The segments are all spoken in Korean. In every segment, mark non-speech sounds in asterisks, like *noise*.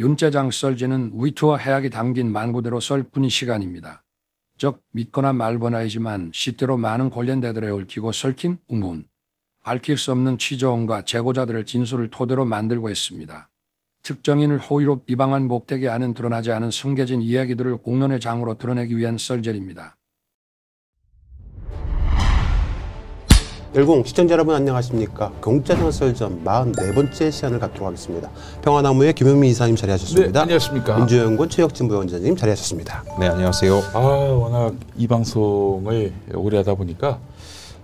윤재장 썰지는 위트와 해악이 담긴 만구대로 썰뿐이 시간입니다. 즉 믿거나 말거나이지만 시대로 많은 관련대들에 얽히고 설킨 우문, 밝힐 수 없는 취조원과 제고자들의 진술을 토대로 만들고 있습니다. 특정인을 호의로 비방한 목적이 안은 드러나지 않은 숨겨진 이야기들을 공론의 장으로 드러내기 위한 썰절입니다. 열공 시청자 여러분 안녕하십니까 공짜장 썰전 44번째 시간을 갖도록 하겠습니다 평화나무의 김영민 이사님 네, 자리하셨습니다 안녕하십니까. 민주연구원 최혁진 부원장님 자리하셨습니다 네, 안녕하세요. 아, 워낙 이 방송을 오래 하다 보니까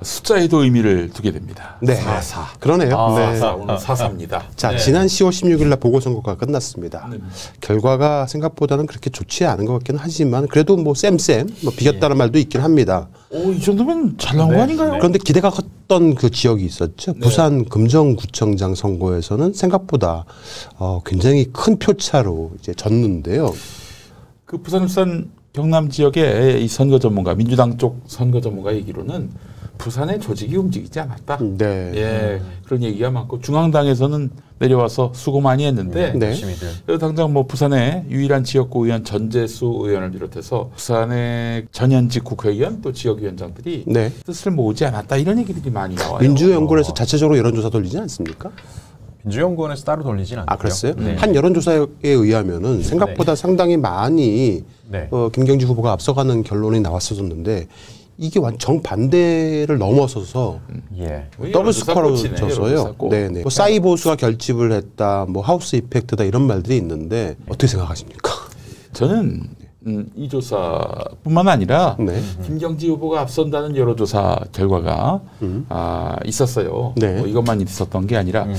숫자에도 의미를 두게 됩니다. 네 사사. 그러네요 아, 네. 사사. 오늘 사사입니다. 자 네. 지난 10월 16일 날 보궐선거가 끝났습니다 네. 결과가 생각보다는 그렇게 좋지 않은 것 같긴 하지만 그래도 뭐 쌤쌤 뭐 비겼다는 말도 있긴 합니다 오, 이 정도면 잘 나온 거 아닌가요? 그런데 기대가 컸던 그 지역이 있었죠. 부산 금정구청장 선거에서는 생각보다 어, 굉장히 큰 표차로 이제 졌는데요. 그 부산 울산 경남 지역의 이 선거 전문가 민주당 쪽 선거 전문가 얘기로는 부산의 조직이 움직이지 않았다. 네. 예, 그런 얘기가 많고 중앙당에서는 내려와서 수고 많이 했는데 네. 그래서 당장 뭐 부산의 유일한 지역구 의원 전재수 의원을 비롯해서 부산의 전현직 국회의원 또 지역위원장들이 네. 뜻을 모으지 않았다 이런 얘기들이 많이 나와요. 민주연구원에서 자체적으로 여론조사 돌리지 않습니까? 민주연구원에서 따로 돌리진 않고요. 아 그랬어요? 네. 한 여론조사에 의하면은 생각보다 상당히 많이 네. 어, 김경지 후보가 앞서가는 결론이 나왔었는데 이게 완 정반대를 넘어서서 예. 뭐 double score로 꽂. 네네. 뭐 shy보수가 결집을 했다, 뭐 house effect다 이런 말들이 있는데 어떻게 생각하십니까? 저는 음, 이 조사뿐만 아니라 네. 김경지 후보가 앞선다는 여론조사 결과가 아, 있었어요. 음. 네. 뭐 이것만 있었던 게 아니라 네.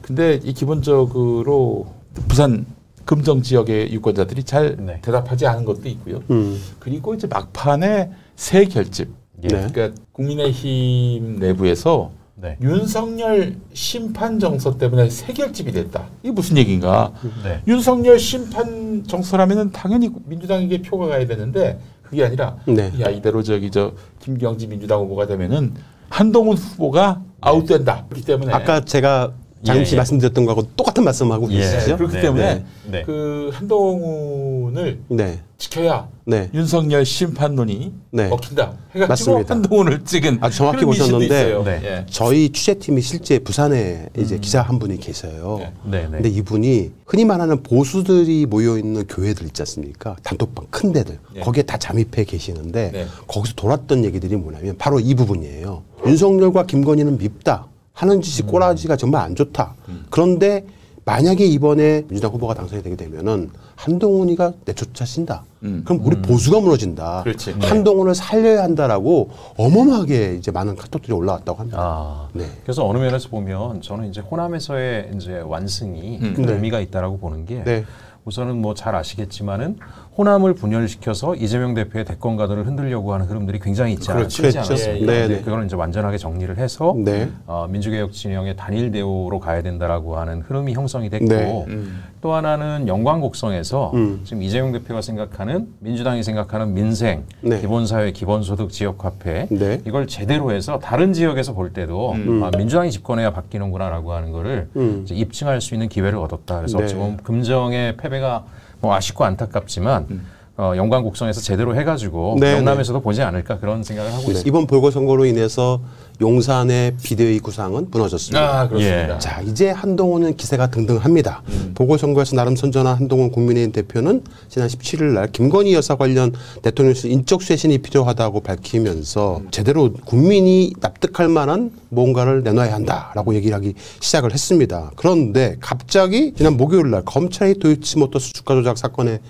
근데 이 기본적으로 부산 금정 지역의 유권자들이 잘 네. 대답하지 않은 것도 있고요. 음. 그리고 이제 막판에 새 결집. 예. 네. 그러니까 국민의힘 내부에서 네. 윤석열 심판 정서 때문에 새 결집이 됐다. 이게 무슨 얘기인가? 네. 윤석열 심판 정서라면은 당연히 민주당에게 표가 가야 되는데 그게 아니라 네. 야 이대로 저기 저 김경지 민주당 후보가 되면은 한동훈 후보가 아웃된다. 그렇기 때문에 아까 제가 잠시 예, 예. 말씀드렸던 거하고 똑같은 말씀하고 예. 네, 계시죠? 그렇기 네, 때문에 네, 네. 그 한동훈을 네. 지켜야 네. 윤석열 심판론이 네. 먹힌다. 해가지고 맞습니다. 한동훈을 찍은 아주 정확히 보셨는데 있어요. 네. 예. 저희 취재팀이 실제 부산에 이제 기자 한 분이 계세요. 네. 네. 네. 근데 이분이 흔히 말하는 보수들이 모여 있는 교회들 있지 않습니까? 단톡방 큰 데들 네. 거기에 다 잠입해 계시는데 네. 거기서 돌았던 얘기들이 뭐냐면 바로 이 부분이에요. 윤석열과 김건희는 밉다. 하는 짓이 꼬라지가 정말 안 좋다. 그런데 만약에 이번에 민주당 후보가 당선이 되게 되면은 한동훈이가 내쫓아신다. 음. 그럼 우리 보수가 무너진다. 그렇지. 한동훈을 살려야 한다라고 어마어마하게 이제 많은 카톡들이 올라왔다고 합니다. 아. 네. 그래서 어느 면에서 보면 저는 이제 호남에서의 이제 완승이 음. 큰 네. 의미가 있다라고 보는 게 네. 우선은 뭐 잘 아시겠지만은 호남을 분열시켜서 이재명 대표의 대권 가도를 흔들려고 하는 흐름들이 굉장히 있지 않- 그렇죠. 있지 그렇죠. 않았습니까? 네, 이제 네. 그걸 이제 완전하게 정리를 해서 네. 어, 민주개혁 진영의 단일 대우로 가야 된다라고 하는 흐름이 형성이 됐고 네. 음. 또 하나는 영광 곡성에서 음. 지금 이재명 대표가 생각하는 민주당이 생각하는 민생, 네. 기본사회, 기본소득 지역 화폐 네. 이걸 제대로 해서 다른 지역에서 볼 때도 음. 아, 민주당이 집권해야 바뀌는구나라고 하는 거를 음. 이제 입증할 수 있는 기회를 얻었다. 그래서 네. 보면 금정의 패배가 뭐 아쉽고 안타깝지만 음. 어, 영광 곡성에서 제대로 해가지고 네, 영남에서도 보지 않을까 그런 생각을 하고 네. 있습니다. 이번 보궐선거로 인해서 용산의 비대위 구상은 무너졌습니다. 아 그렇습니다. 예. 자 이제 한동훈은 기세가 등등합니다. 음. 보궐선거에서 나름 선전한 한동훈 국민의힘 대표는 지난 17일 날 김건희 여사 관련 대통령실 인적 쇄신이 필요하다고 밝히면서 음. 제대로 국민이 납득할 만한 뭔가를 내놔야 한다라고 얘기를 하기 시작을 했습니다. 그런데 갑자기 지난 목요일 날 검찰이 도이치모터스 주가 조작 사건에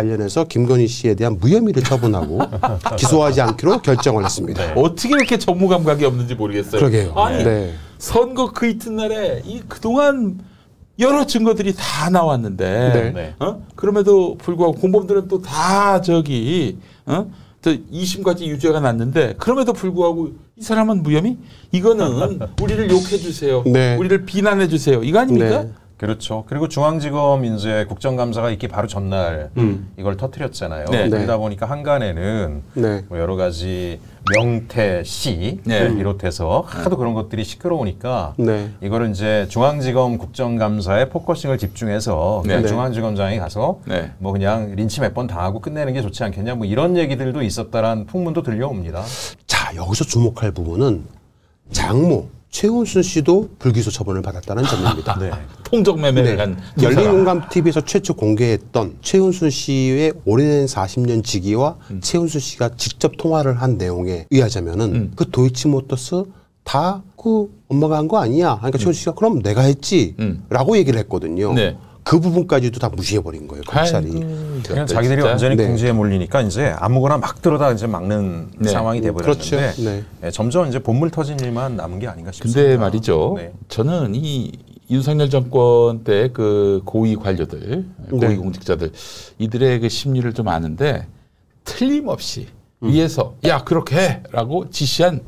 관련해서 김건희 씨에 대한 무혐의를 처분하고 *laughs* 기소하지 않기로 결정을 했습니다. 어떻게 이렇게 전무 감각이 없는지 모르겠어요. 그러게요. 아니 네. 선거 그 이튿날에 이 그동안 여러 증거들이 다 나왔는데 네. 네. 어? 그럼에도 불구하고 공범들은 또 다 저기 어? 저 2심까지 유죄가 났는데 그럼에도 불구하고 이 사람은 무혐의? 이거는 *laughs* 우리를 욕해 주세요. 네. 우리를 비난해 주세요. 이거 아닙니까? 네. 그렇죠. 그리고 중앙지검 이제 국정감사가 있기 바로 전날 이걸 터트렸잖아요. 네. 그러다 네. 보니까 항간에는 네. 뭐 여러 가지 명태균 씨를 네. 비롯해서 하도 그런 것들이 시끄러우니까 네. 이거를 이제 중앙지검 국정감사에 focusing을 집중해서 그냥 네. 중앙지검장이 가서 네. 뭐 그냥 린치 몇 번 당하고 끝내는 게 좋지 않겠냐 뭐 이런 얘기들도 있었다란 풍문도 들려옵니다. 자 여기서 주목할 부분은 장모 최은순 씨도 불기소 처분을 받았다는 *laughs* 점입니다. 네. 통적 매매를 한두 사람. 열린공감 TV에서 최초 공개했던 최은순 씨의 오래된 40년 직위와 최은순 씨가 직접 통화를 한 내용에 의하자면은 음. 그 도이치모터스 다 그 엄마가 한 거 아니야. 그러니까 최은순 씨가 그럼 내가 했지라고 음. 얘기를 했거든요. 네. 그 부분까지도 다 무시해 버린 거예요 검찰이. 아이고, 그냥 자기들이 진짜. 완전히 네. 궁지에 몰리니까 이제 아무거나 막 들어다 이제 막는 네. 상황이 돼버렸는데 그렇죠. 네. 예, 점점 이제 본물 터진 일만 남은 게 아닌가 싶습니다. 근데 말이죠. 네. 저는 이 윤석열 정권 때 그 고위 관료들, 고위 네. 공직자들 이들의 그 심리를 좀 아는데 틀림없이 위에서 야 그렇게 해라고 지시한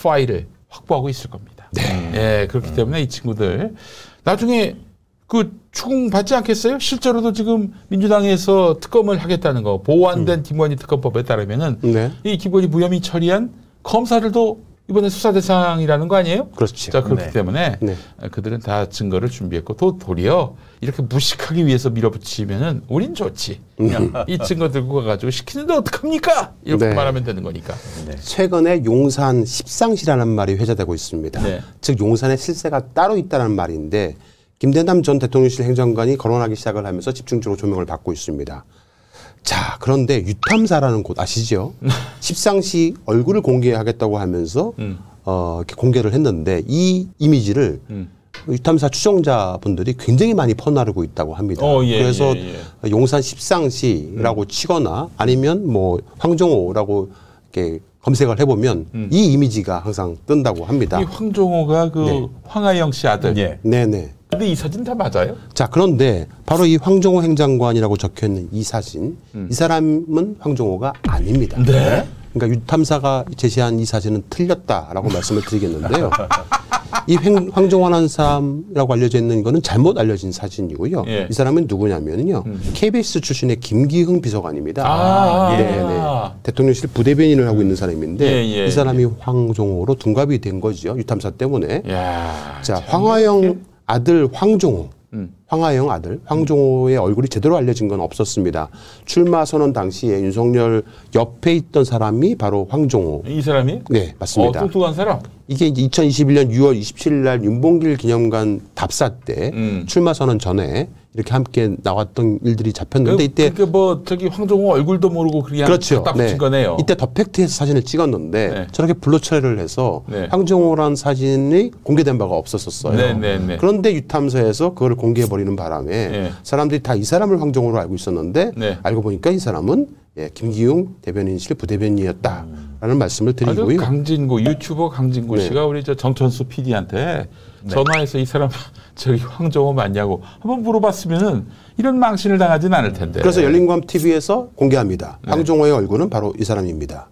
파일을 확보하고 있을 겁니다. 네. 그렇기 때문에 이 친구들 나중에 그 추궁 받지 않겠어요? 실제로도 지금 민주당에서 특검을 하겠다는 거 보완된 김건희 특검법에 따르면은 네. 이 김건희 무혐의 처리한 검사들도 이번에 수사 대상이라는 거 아니에요? 그렇죠. 자 그렇기 네. 때문에 네. 그들은 다 증거를 준비했고 또 도리어 이렇게 무식하기 위해서 밀어붙이면은 우린 좋지. 그냥 이 증거 들고 가가지고 시키는데 어떡합니까? 이렇게 네. 말하면 되는 거니까. 최근에 용산 십상시라는 말이 회자되고 있습니다. 네. 즉 용산에 실세가 따로 있다는 말인데 김대남 전 대통령실 행정관이 거론하기 시작을 하면서 집중적으로 조명을 받고 있습니다. 자, 그런데 유탐사라는 곳 아시죠? *laughs* 십상시 얼굴을 공개하겠다고 하면서 음. 어, 이렇게 공개를 했는데 이 이미지를 음. 유탐사 추종자분들이 굉장히 많이 퍼나르고 있다고 합니다. 어, 예, 그래서 예, 용산 십상시라고 치거나 아니면 뭐 황종호라고 이렇게 검색을 해보면 이 이미지가 항상 뜬다고 합니다. 이 황종호가 그 네. 황하영 씨 아들. 예. 네네. 근데 이 사진 다 맞아요? 자 그런데 바로 이 황종호 행장관이라고 적혀 있는 이 사진, 이 사람은 황종호가 아닙니다. 음. 네. 그러니까 유 탐사가 제시한 이 사진은 틀렸다라고 말씀을 드리겠는데요. 이 횡- 황종환한 사람이라고 알려져 있는 거는 잘못 알려진 사진이고요. 예. 이 사람은 누구냐면요. KBS 출신의 김기흥 비서관입니다. 아, 네, 네. 대통령실 부대변인을 하고 있는 사람인데 예, 예, 이 사람이 황종호로 둔갑이 된 거죠. 유탐사 때문에. 야. 자, 황하영 아들 황종호. 음. 황하영 아들 황종호의 얼굴이 제대로 알려진 건 없었습니다. 출마 선언 당시에 윤석열 옆에 있던 사람이 바로 황종호. 이 사람이? 네, 맞습니다. 어, 똑똑한 사람. 이게 이제 2021년 6월 27일 날 윤봉길 기념관 답사 때 음. 출마 선언 전에 이렇게 함께 나왔던 일들이 잡혔는데 그, 이때 그뭐 저기 황종호 얼굴도 모르고 그냥 그렇죠. 갖다 붙인 거네요. 이때 더 팩트에서 사진을 찍었는데 네. 저렇게 블러 처리를 해서 네. 황종호라는 사진이 공개된 바가 없었었어요. 네, 네, 네. 그런데 유탐사에서 그걸 공개해 버리는 바람에 네. 사람들이 다 이 사람을 황종호로 알고 있었는데 네. 알고 보니까 이 사람은 예, 김기용 대변인실 부대변인이었다라는 말씀을 드리고요. 강진구 유튜버 강진구 네. 씨가 우리 저 정천수 PD한테 전화해서 이 사람 *laughs* 저기 황정호 맞냐고 한번 물어봤으면은 이런 망신을 당하진 않을 텐데. 그래서 열린광 TV에서 공개합니다. 네. 황종호의 얼굴은 바로 이 사람입니다.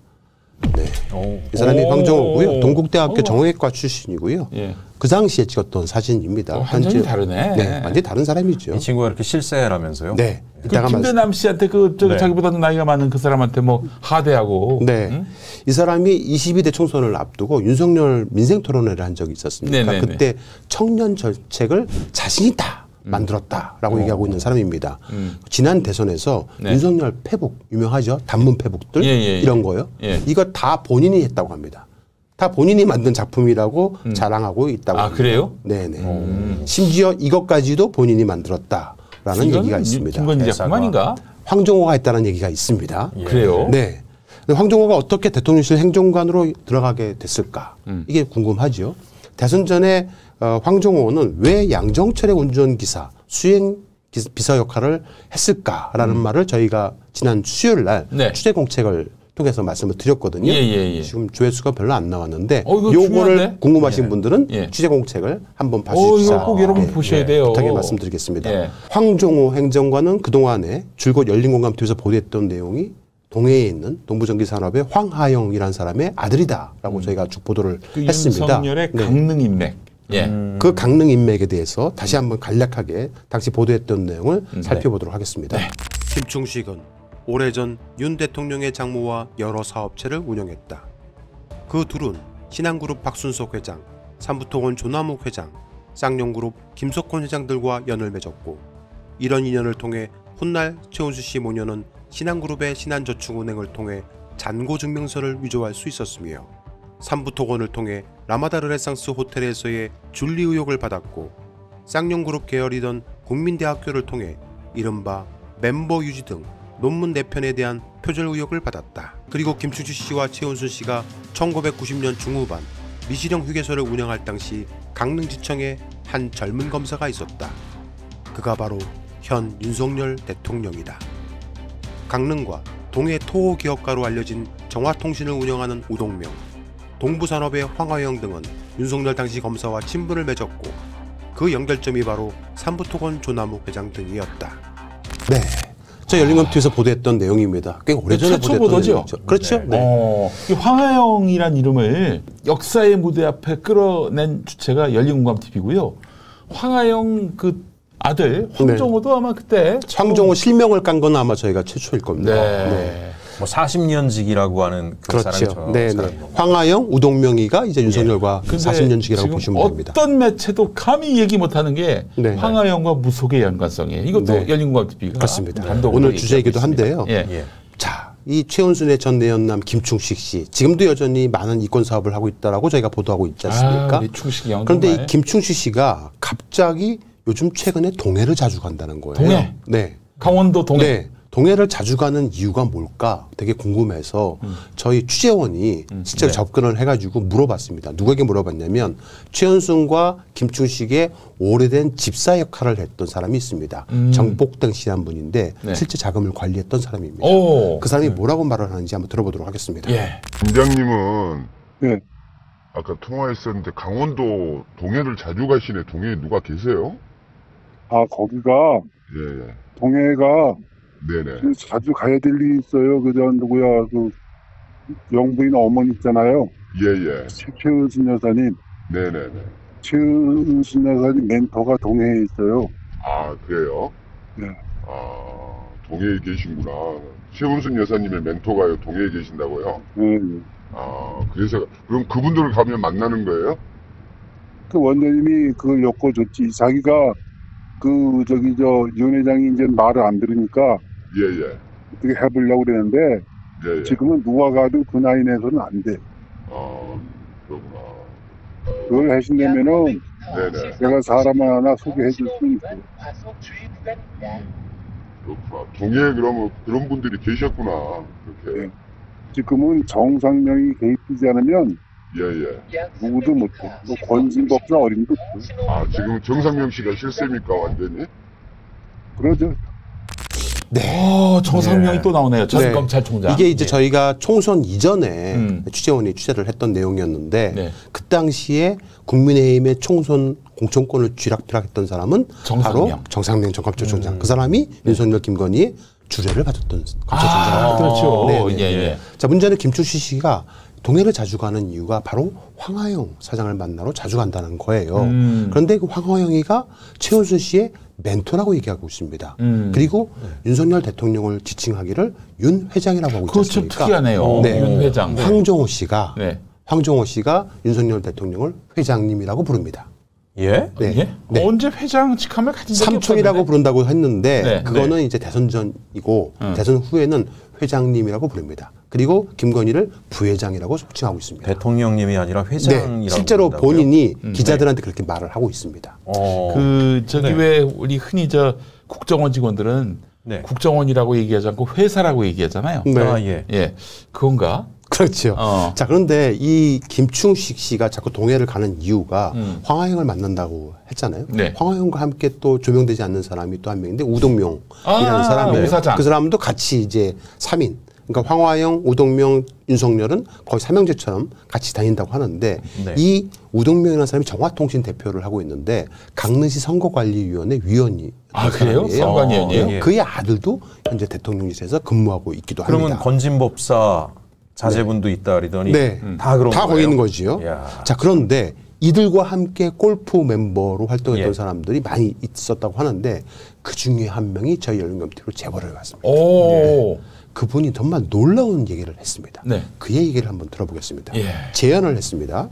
네. 오. 이 사람이 오. 황종호고요. 동국대학교 오. 정형외과 출신이고요. 예. 그 당시에 찍었던 사진입니다. 어, 완전히 다르네. 네, 완전히 다른 사람이죠. 이 친구가 이렇게 실세라면서요? 네. 그. 김대남 씨한테 그 네. 자기보다 나이가 많은 그 사람한테 뭐 하대하고 네. 이 사람이 22대 총선을 앞두고 윤석열 민생 토론회를 한 적이 있었습니다. 네네네. 그때 청년 정책을 자신 있다. 만들었다라고 얘기하고 있는 사람입니다. 음. 지난 대선에서 네. 윤석열 패북 유명하죠. 단문 패북들 예, 예, 예. 이런 거요. 예. 이거 다 본인이 했다고 합니다. 다 본인이 만든 작품이라고 자랑하고 있다고. 아, 합니다. 그래요? 네네. 심지어 이것까지도 본인이 만들었다라는 얘기가 유- 있습니다. 김건희. 작품 아닌가? 황종호가 했다는 얘기가 있습니다. 예. 그래요? 네. 황종호가 어떻게 대통령실 행정관으로 들어가게 됐을까? 음. 이게 궁금하죠. 대선 전에 어, 황종호는 왜 양정철의 운전기사 수행 기- 비서 역할을 했을까라는 말을 저희가 지난 수요일 날 음. 네. 취재 공책을 통해서 말씀을 드렸거든요. 예, 예, 예. 지금 조회수가 별로 안 나왔는데 어, 요거를? 궁금하신 분들은 예. 취재 공책을 한번 어, 봐주십사. 이거 꼭 여러분 보셔야 돼요. 부탁에 말씀드리겠습니다. 예. 황종호 행정관은 그동안에 줄곧 열린공감TV에서 보도했던 내용이 동해에 있는 동부전기산업의 황하영이라는 사람의 아들이다라고 저희가 쭉 보도를 그 했습니다. 윤석열의 네. 강릉 인맥. 예. 그 강릉 인맥에 대해서 다시 한번 간략하게 당시 보도했던 내용을 네. 살펴보도록 하겠습니다. 김충식은 오래전 윤 대통령의 장모와 여러 사업체를 운영했다. 그 둘은 신한그룹 박순석 회장, 삼부토건 조남욱 회장, 쌍용그룹 김석훈 회장들과 연을 맺었고 이런 인연을 통해 훗날 최은수 씨 모녀는 신한그룹의 신한저축은행을 통해 잔고 증명서를 위조할 수 있었으며 삼부토건을 통해 라마다 르네상스 호텔에서의 줄리 의혹을 받았고 쌍용그룹 계열이던 국민대학교를 통해 이른바 멤버 유지 등 논문 내편에 대한 표절 의혹을 받았다. 그리고 김충주 씨와 최은순 씨가 1990년 중후반 미시령 휴게소를 운영할 당시 강릉지청에 한 젊은 검사가 있었다. 그가 바로 현 윤석열 대통령이다. 강릉과 동해 토호 기업가로 알려진 정화통신을 운영하는 우동명, 동부산업의 황화영 등은 윤석열 당시 검사와 친분을 맺었고 그 연결점이 바로 삼부토건 조남욱 회장 등이었다. 네. 저 열린검토에서 보도했던 내용입니다. 꽤 오래전에 최초 보도했던 보도죠? 내용이죠. 그렇죠. 네. 어, 이 황하영이란 이름을 역사의 무대 앞에 끌어낸 주체가 열린공감TV고요. 황하영 그 아들 황정호도 아마 그때 황정호 실명을 깐 건 아마 저희가 최초일 겁니다. 네. 뭐 40년직이라고 하는 그 그렇죠. 사람이죠. 네, 네. 황하영, 우동명이가 이제 윤석열과 근데 40년직이라고 지금 보시면 됩니다. 어떤 매체도 감히 얘기 못하는 게 네. 황하영과 무속의 연관성이에요. 이것도 네. 열린공감TV가 그렇습니다. 단독으로 오늘 주제이기도. 한데요. 예. 예. 자, 이 최은순의 전 내연남 김충식 씨 지금도 여전히 많은 이권 사업을 하고 있다라고 저희가 보도하고 있지 않습니까? 아, 우리 충식이 형 그런데 정말. 이 김충식 씨가 갑자기 요즘 최근에 동해를 자주 간다는 거예요. 동해? 네. 강원도 동해 네. 동해를 자주 가는 이유가 뭘까 되게 궁금해서 음. 저희 취재원이 실제로 접근을 해가지고 물어봤습니다. 누구에게 물어봤냐면 최은순과 김충식의 오래된 집사 역할을 했던 사람이 있습니다. 정복당 씨라는 분인데 음. 네. 실제 자금을 관리했던 사람입니다. 오. 그 사람이 뭐라고 말을 하는지 한번 들어보도록 하겠습니다. 예. 팀장님은 네. 아까 통화했었는데 강원도 동해를 자주 가시네. 동해에 누가 계세요? 아, 거기가, 예, 예. 동해가 네네. 그 자주 가야 될 일이 있어요. 그, 저, 누구야, 그, 영부인 어머니 있잖아요. 예, 예. 최- 최은순 여사님. 네네네. 최은순 여사님 멘토가 동해에 있어요. 아, 그래요? 네. 아, 동해에 계신구나. 최은순 여사님의 멘토가 동해에 계신다고요? 네, 네. 아, 그래서, 그럼 그분들을 가면 만나는 거예요? 그 원장님이 그걸 엮어줬지. 자기가 그, 저기, 저, 윤 회장이 이제 말을 안 들으니까 예, 예. 어떻게 해보려고 그랬는데 예, 예. 지금은 누가 가도 그 나이 내에서는 안 돼. 아, 그렇구나. 그걸 하신다면은 네네. 내가 사람 하나 소개해 줄 수 있어요. 그렇구나. 동해에 그러면 그런 분들이 계셨구나. 그렇게. 네. 지금은 정상명이 개입되지 않으면 예, 예. 누구도 못해. 뭐 권진법사 어린도 없고. 아, 지금 정상명 씨가 실세입니까, 완전히? 그러죠. 어, 정상명이 또 나오네요. 전 네. 검찰총장. 이게 이제 예. 저희가 총선 이전에 음. 취재원이 취재를 했던 내용이었는데 네. 그 당시에 국민의힘의 총선 공천권을 쥐락펴락했던 사람은 정상명. 바로 정상명 전 검찰총장. 그 사람이 윤석열 김건희의 주례를 받았던 검찰총장. 아, 그렇죠. 네, 네. 예, 예. 자 문제는 김충식 씨가 동해를 자주 가는 이유가 바로 황하영 사장을 만나러 자주 간다는 거예요. 음. 그런데 그 황하영이가 최은순 씨의 멘토라고 얘기하고 있습니다. 음. 그리고 윤석열 대통령을 지칭하기를 윤 회장이라고 하고 있지 그거 좀 않습니까? 특이하네요. 네. 윤 회장. 황정호 씨가 네. 황정호 씨가 윤석열 대통령을 회장님이라고 부릅니다. 예? 네. 예? 네. 언제 회장 직함을 가진 적이 삼촌이라고 없었는데? 부른다고 했는데 네, 그거는 이제 대선 전이고 음. 대선 후에는 회장님이라고 부릅니다. 그리고 김건희를 부회장이라고 속칭하고 있습니다. 대통령님이 아니라 회장이라고 네, 실제로 부른다고요? 본인이 음, 기자들한테 그렇게 말을 하고 있습니다. 어. 그 저기 네. 왜 우리 흔히 저 국정원 직원들은 네. 국정원이라고 얘기하지 않고 회사라고 얘기하잖아요. 네. 아, 예. 예. 그건가? 그렇죠. 어. 자 그런데 이 김충식 씨가 자꾸 동해를 가는 이유가 음. 황하영을 만난다고 했잖아요. 네. 황하영과 함께 또 조명되지 않는 사람이 또 한 명인데 우동명이라는 아, 사람이에요. 우 사장. 그 사람도 같이 이제 3인. 그러니까 황화영, 우동명, 윤석열은 거의 삼형제처럼 같이 다닌다고 하는데 네. 이 우동명이라는 사람이 정화통신 대표를 하고 있는데 강릉시 선거관리위원회 위원이 아, 그래요? 선관위원이에요? 네. 그의 아들도 현재 대통령실에서 근무하고 있기도 그러면 합니다. 건진법사 자제분도 있다 그러더니 네. 다 그런 다? 거기 있는 거지요. 이야. 자, 그런데 이들과 함께 골프 멤버로 활동했던 예. 사람들이 많이 있었다고 하는데 그 중에 한 명이 저희 열린검티로 제보를 갔습니다. 오. 그분이 정말 놀라운 얘기를 했습니다. 네. 그 얘기를 한번 들어보겠습니다. 예. 제안을 했습니다.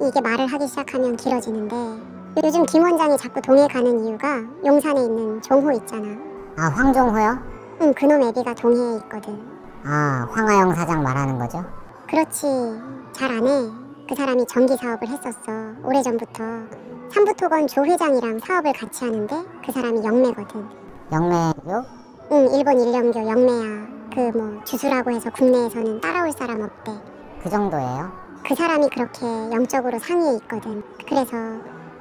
이게 말을 하기 시작하면 길어지는데 요즘 김 원장이 자꾸 동해 가는 이유가 용산에 있는 종호 있잖아. 아, 황종호요? 응, 그놈 애비가 동해에 있거든. 아, 황하영 사장 말하는 거죠? 그렇지. 잘 안 해. 그 사람이 전기 사업을 했었어. 오래전부터. 삼부토건 조 회장이랑 사업을 같이 하는데 그 사람이 영매거든. 영매요? 응, 일본 일령교 영매야. 그 뭐 주수라고 해서 국내에서는 따라올 사람 없대. 그 정도예요? 그 사람이 그렇게 영적으로 상위에 있거든. 그래서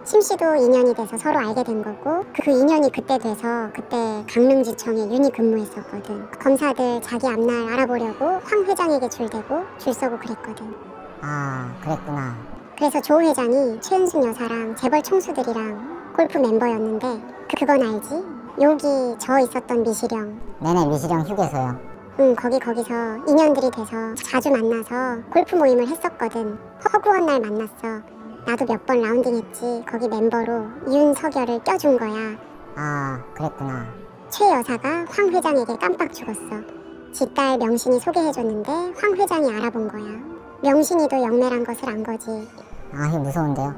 심 씨도 인연이 돼서 서로 알게 된 거고 그 인연이 그때 돼서 그때 강릉지청에 윤희 근무했었거든. 검사들 자기 앞날 알아보려고 황 회장에게 줄대고 줄 서고 그랬거든. 아, 그랬구나. 그래서 조 회장이 최은순 여사랑 재벌 총수들이랑 골프 멤버였는데 그- 그건 알지? 여기 저 있었던 미시령 네네, 미시령 휴게소요. 응, 거기 거기서 인연들이 돼서 자주 만나서 골프 모임을 했었거든. 허구한 날 만났어. 나도 몇 번 라운딩했지. 거기 멤버로 윤석열을 껴준 거야. 아, 그랬구나. 최 여사가 황 회장에게 깜빡 죽었어. 지 딸 명신이 소개해줬는데 황 회장이 알아본 거야. 명신이도 영매란 것을 안 거지. 아, 이거 무서운데요?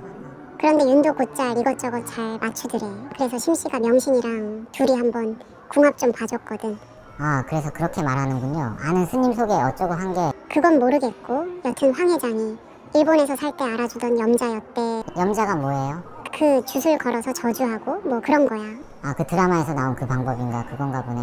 그런데 윤도 곧잘 이것저것 잘 맞추더래. 그래서 심씨가 명신이랑 둘이 한번 궁합 좀 봐줬거든. 아, 그래서 그렇게 말하는군요. 아는 스님 소개 어쩌고 한 게 그건 모르겠고 여튼 황 회장이 일본에서 살 때 알아주던 염자였대. 염자가 뭐예요? 그 주술 걸어서 저주하고 뭐 그런 거야. 아, 그 드라마에서 나온 그 방법인가 그건가 보네.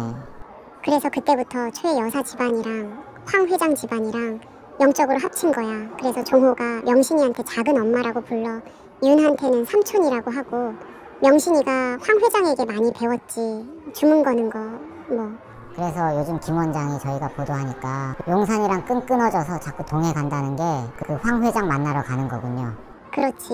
그래서 그때부터 최 여사 집안이랑 황 회장 집안이랑 영적으로 합친 거야. 그래서 종호가 명신이한테 작은 엄마라고 불러 윤한테는 삼촌이라고 하고 명신이가 황 회장에게 많이 배웠지. 주문 거는 거 뭐. 그래서 요즘 김 원장이 저희가 보도하니까 용산이랑 끈 끊어져서 자꾸 동해 간다는 게 그 황 회장 만나러 가는 거군요. 그렇지.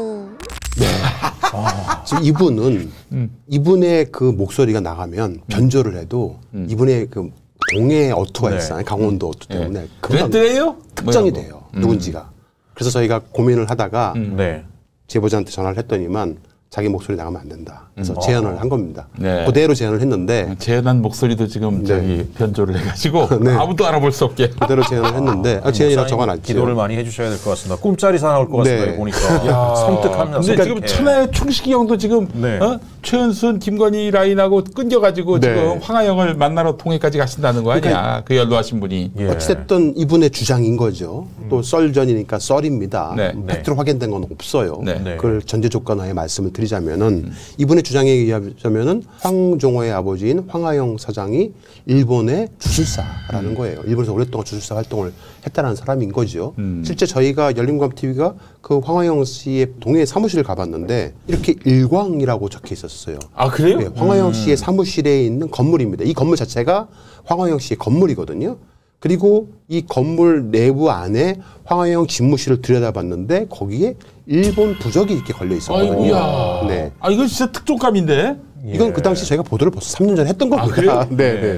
*laughs* 지금 이분은 음. 이분의 그 목소리가 나가면 변조를 해도 음. 이분의 그 동해 어투가 네. 있어요. 강원도 어투 예. 때문에 금방 그랬더래요? 특정이 뭐, 돼요. 음. 누군지가. 그래서 저희가 고민을 하다가 음. 네. 제보자한테 전화를 했더니만 자기 목소리 나가면 안 된다. 그래서 음. 제안을 한 겁니다. 네. 그대로 제안을 했는데 재난 목소리도 지금 네. 저기 변조를 해가지고 *laughs* 네. 아무도 알아볼 수 없게. 그대로 제안을 했는데 아, 제안이라고 목사님 적어놨죠. 기도를 많이 해주셔야 될 것 같습니다. 꿈자리 사 나올 것 같습니다. 네. 보니까 *laughs* 섬뜩합니다. 근데 섬뜩해. 지금 천하의 충식이 형도 지금 네. 어? 최은순, 김건희 라인하고 끊겨가지고 네. 지금 황하영을 만나러 통해까지 가신다는 거 아니야? 그 연로하신 분이. 예. 어찌됐든 이분의 주장인 거죠. 또 썰전이니까 썰입니다. 네. 팩트로 확인된 건 없어요. 그걸 전제 조건하에 말씀을 드리 자면은 이분의 주장에 의하자면은 황종호의 아버지인 황하영 사장이 일본의 주술사라는 거예요. 일본에서 오랫동안 주술사 활동을 했다는 사람인 거죠. 음. 실제 저희가 열린광 TV가 그 황하영 씨의 동해 사무실을 가봤는데 이렇게 일광이라고 적혀 있었어요. 아 그래요? 네, 황하영 씨의 사무실에 있는 건물입니다. 이 건물 자체가 황하영 씨의 건물이거든요. 그리고 이 건물 내부 안에 황하영 집무실을 들여다봤는데 거기에 일본 부적이 이렇게 걸려 있었거든요. 네. 아 이건 진짜 특종감인데. 이건 그 당시 저희가 보도를 벌써 3년 전에 했던 겁니다. 그래요? *laughs* 네, 네.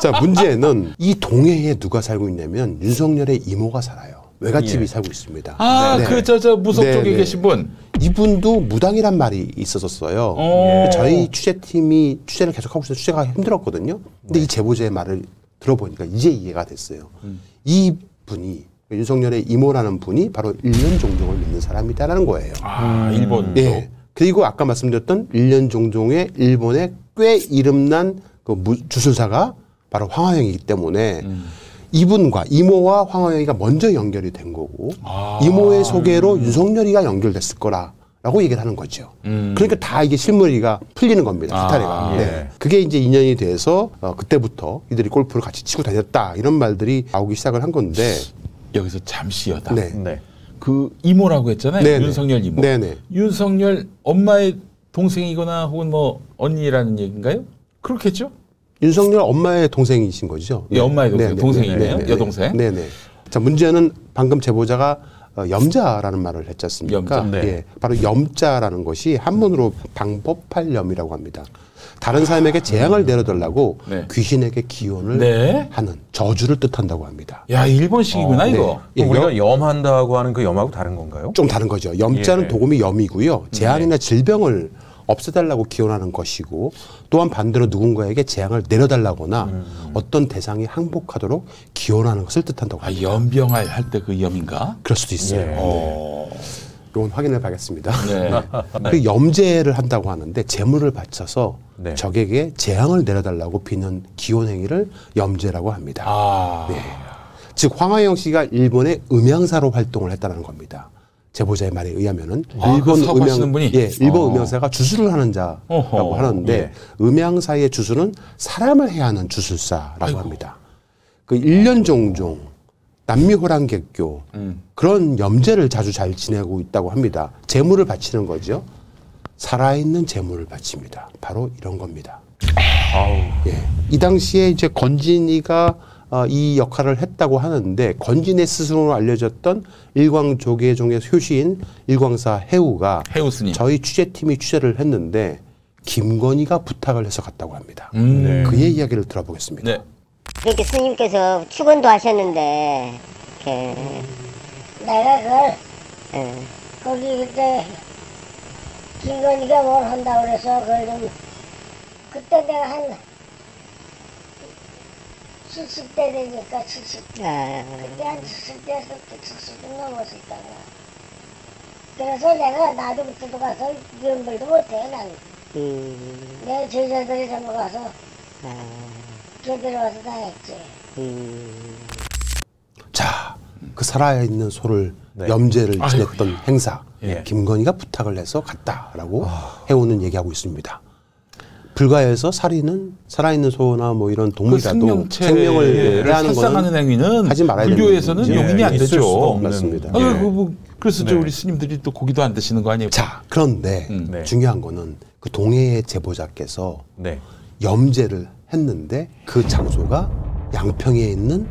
자, 문제는 이 동해에 누가 살고 있냐면 윤석열의 이모가 살아요. 외갓집이 예. 살고 있습니다. 아 네. 그저 저 무속 네, 쪽에 네. 계신 분. 이분도 무당이란 말이 있었었어요. 어. 저희 취재팀이 취재를 계속하고 있어서 취재가 힘들었거든요. 근데 이 제보자의 말을 들어보니까 이제 이해가 됐어요. 이 분이 윤석열의 이모라는 분이 바로 일년 종종을 믿는 사람이다라는 거예요. 아 일본. 예. 그리고 아까 말씀드렸던 일년 종종의 일본의 꽤 이름난 그 무- 주술사가 바로 황하영이기 때문에 이분과 이모와 황하영이가 먼저 연결이 된 거고 아. 이모의 소개로 윤석열이가 연결됐을 거라 라고 얘기를 하는 거죠. 음. 그러니까 다 이게 실물이가 풀리는 겁니다. 아, 기타리가. 예. 네. 그게 이제 인연이 돼서 어, 그때부터 이들이 골프를 같이 치고 다녔다 이런 말들이 나오기 시작을 한 건데 여기서 잠시 여다. 네. 네. 그 이모라고 했잖아요. 네네. 윤석열 이모. 네네. 윤석열 엄마의 동생이거나 혹은 뭐 언니라는 얘기인가요? 그렇겠죠? 윤석열 엄마의 동생이신 거죠? 예, 엄마의 동생, 동생이네요? 여동생? 네네. 자, 문제는 방금 제보자가 어, 염자라는 말을 했지 않습니까? 염자, 네. 예, 바로 염자라는 것이 한문으로 방법팔염이라고 합니다. 다른 사람에게 재앙을 내려달라고 네. 귀신에게 기원을 네. 하는 저주를 뜻한다고 합니다. 야 일본식이구나 어, 이거. 예, 그럼 우리가 염- 염한다고 하는 그 염하고 다른 건가요? 좀 다른 거죠. 염자는 예. 도금이 염이고요. 재앙이나 질병을 없애달라고 기원하는 것이고 또한 반대로 누군가에게 재앙을 내려달라거나 어떤 대상이 항복하도록 기원하는 것을 뜻한다고 아 합니다. 연병할 할 때 그 염인가? 그럴 수도 있어요. 예. 어. 이건 확인해 봐야겠습니다. 네. *laughs* 그 염제를 한다고 하는데 재물을 바쳐서 네. 적에게 재앙을 내려달라고 비는 기원 행위를 염제라고 합니다. 아. 네. 즉 황화영 씨가 일본의 음향사로 활동을 했다는 겁니다. 제보자의 말에 의하면은 아, 그 사업하시는 분이? 예, 일본 어. 음향사가 주술을 하는 자라고 어허, 하는데 예. 음향사의 주술은 사람을 해야 하는 주술사라고 아이고. 합니다. 그 일년 종종 남미 호랑객교 음. 그런 염제를 자주 잘 지내고 있다고 합니다. 재물을 바치는 거죠. 살아있는 재물을 바칩니다. 바로 이런 겁니다. 예. 이 당시에 이제 건진이가 어, 이 역할을 했다고 하는데 건진의 스승으로 알려졌던 일광 조계종의 효시인 일광사 해우가 해우 스님. 저희 취재팀이 취재를 했는데 김건희가 부탁을 해서 갔다고 합니다. 음. 그의 이야기를 들어보겠습니다. 네. 이렇게 스님께서 축원도 하셨는데 이렇게 내가 그걸 예. 거기 그때 김건희가 뭘 한다고 그래서 그걸 좀 그때 내가 한 70대 되니까 70 아, 그때 한 70대에서 70좀 넘었을 거야 그래서 내가 나도 그때도 가서 연결도 못해 난 음, 내 제자들이 전부 가서 아, 걔들 와서 다 했지. 음. 자, 그 살아있는 소를 네. 염제를 아이고, 지냈던 행사. 예. 김건희가 부탁을 해서 갔다라고 해오는 얘기하고 있습니다. 불가해서 살인은 살아있는 소나 뭐 이런 그 동물이라도 생명체를 생명을 해하는 살상하는 거는 행위는 하지 말아야 되는 불교에서는 거죠. 용인이 안 예, 수가 되죠. 맞습니다. 아, 예. 그 뭐, 그래서 저 네. 우리 스님들이 또 고기도 안 드시는 거 아니에요? 자, 그런데 음. 네. 중요한 거는 그 동해의 제보자께서 네. 염제를 했는데 그 장소가 양평에 있는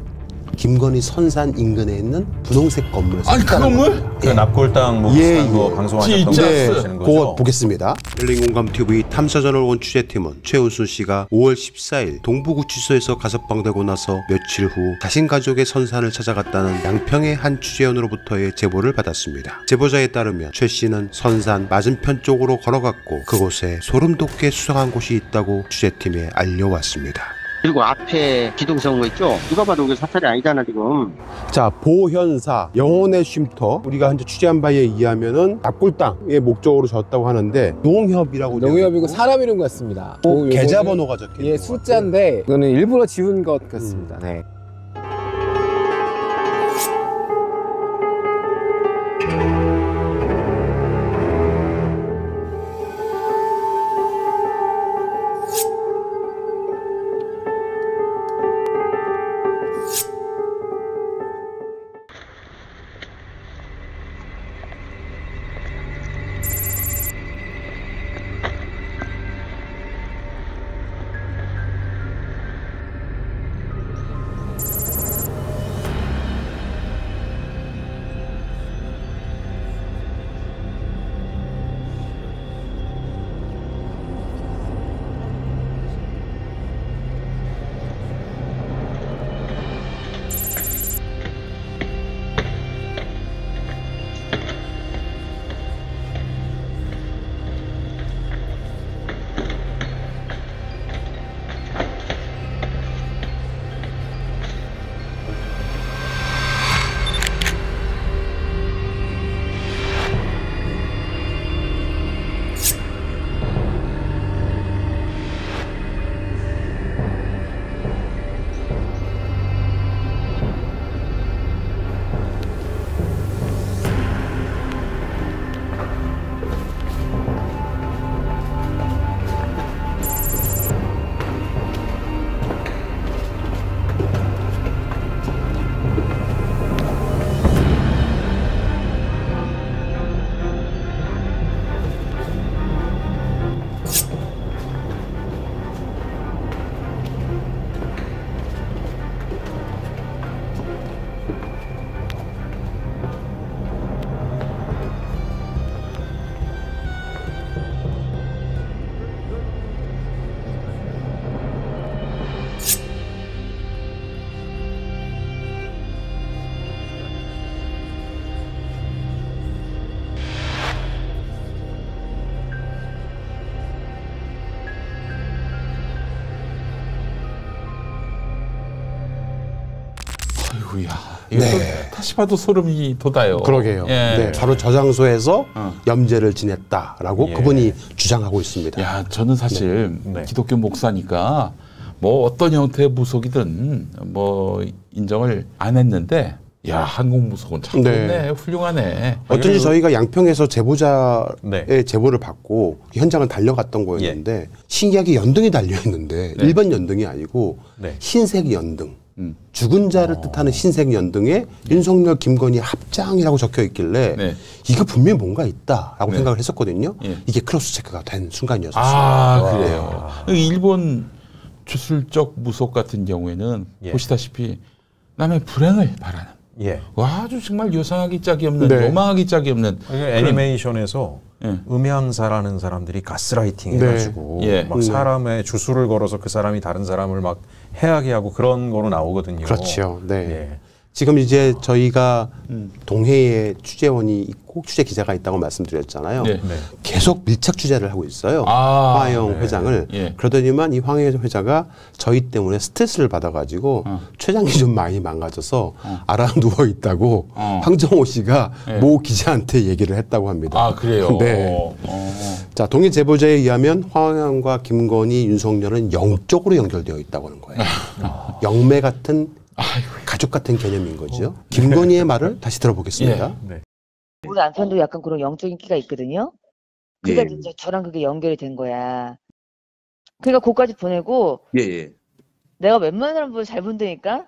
김건희 선산 인근에 있는 분홍색 건물에서 아니, 그 건물? 그 예. 납골당 뭐 예, 거 예. 방송하셨던? 거 네, 그거? 보겠습니다. 열린공감 TV 탐사전을 온 취재팀은 최우순 씨가 5월 14일 동부구치소에서 가석방되고 나서 며칠 후 자신 가족의 선산을 찾아갔다는 양평의 한 취재원으로부터의 제보를 받았습니다. 제보자에 따르면 최 씨는 선산 맞은편 쪽으로 걸어갔고 그곳에 소름 돋게 수상한 곳이 있다고 취재팀에 알려왔습니다. 그리고 앞에 기둥성 거 있죠? 누가 봐도 이게 사찰이 아니잖아 지금. 자, 보현사 영혼의 쉼터 우리가 현재 취재한 바에 의하면은 납골당의 목적으로 졌다고 하는데 농협이라고 농협이고 사람 이름 같습니다. 계좌번호가 적혀 있는 예, 것 같아요. 숫자인데 이거는 일부러 지운 것 같습니다. 네. 아이고야. 또 다시 봐도 소름이 돋아요. 그러게요. 예. 네, 바로 저 장소에서 어. 염제를 지냈다라고 예. 그분이 주장하고 있습니다. 야, 저는 사실 네. 기독교 목사니까 뭐 어떤 형태의 무속이든 뭐 인정을 안 했는데 야, 한국 무속은 참 네. 좋네. 훌륭하네. 어쩐지 저희가 양평에서 제보자의 네. 제보를 받고 현장을 달려갔던 거였는데 신기하게 연등이 달려 있는데 네. 일반 연등이 아니고 네. 흰색 연등. 음. 죽은 자를 뜻하는 흰색 연등에 윤석열, 김건희 합장이라고 적혀 있길래 네. 이거 분명히 뭔가 있다라고 네. 생각을 했었거든요. 예. 이게 cross check가 된 순간이었어요. 아, 그래요. 일본 주술적 무속 같은 경우에는 예. 보시다시피 남의 불행을 바라는 예. 와, 아주 정말 요상하기 짝이 없는 네. 요망하기 짝이 없는 이게 애니메이션에서 예. 음양사라는 사람들이 가스라이팅 네. 해가지고 예. 막 사람의 주술을 걸어서 그 사람이 다른 사람을 막 해하게 하고 그런 거로 나오거든요. 그렇죠. 네. 예. 지금 이제 저희가 음. 동해에 취재원이 있고 취재 기자가 있다고 말씀드렸잖아요. 네. 네. 계속 밀착 취재를 하고 있어요. 아, 황혜영 네. 회장을. 예. 그러더니만 이 황혜영 회장가 저희 때문에 스트레스를 받아가지고 어. 췌장이 좀 많이 망가져서 알아 누워 있다고 어. 황정호 씨가 예. 모 기자한테 얘기를 했다고 합니다. 아, 그래요. 네. 어. 자, 동해 제보자에 의하면 황혜영과 김건희, 윤석열은 영적으로 연결되어 있다고 하는 거예요. 영매 같은 가족 같은 개념인 거죠. 김건희의 *laughs* 말을 다시 들어보겠습니다. 네. 우리 남편도 약간 그런 영적인 끼가 있거든요. 그러니까 이제 저랑 그게 연결이 된 거야. 그러니까 그까지 보내고 예, 예. 내가 웬만한 분을 잘 본다니까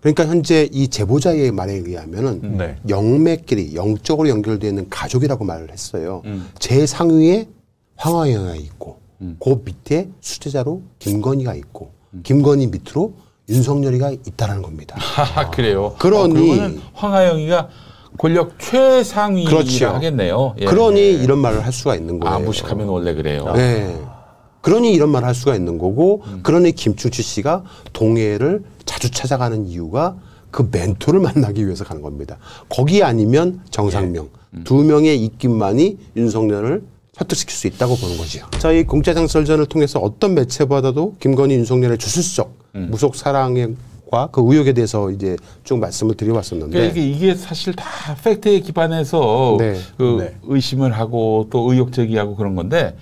그러니까 현재 이 제보자의 말에 의하면은 네. 영매끼리 영적으로 연결되어 있는 가족이라고 말을 했어요. 음. 제 상위에 황화영이 있고 음. 그 밑에 수제자로 김건희가 있고 김건희 밑으로 윤석열이가 있다라는 겁니다. 아, 그래요. 그러니- 어, 황하영이가 권력 최상위라 그렇죠. 하겠네요. 예. 그러니 이런 말을 할 수가 있는 거예요. 아, 무식하면 원래 그래요. 네. 그러니 이런 말을 할 수가 있는 거고, 음. 그러니 김충치 씨가 동해를 자주 찾아가는 이유가 그 멘토를 *laughs* 만나기 위해서 가는 겁니다. 거기 아니면 정상명 예. 음. 두 명의 입김만이 윤석열을 설득시킬 수 있다고 보는 거죠. 저희 공짜장 설전을 통해서 어떤 매체보다도 김건희 윤석열의 주술적 음. 무속 사랑과 그 의혹에 대해서 이제 쭉 말씀을 드려왔었는데 그러니까 이게, 이게 사실 다 fact에 기반해서 네. 그 네. 의심을 하고 또 의혹 제기하고 그런 건데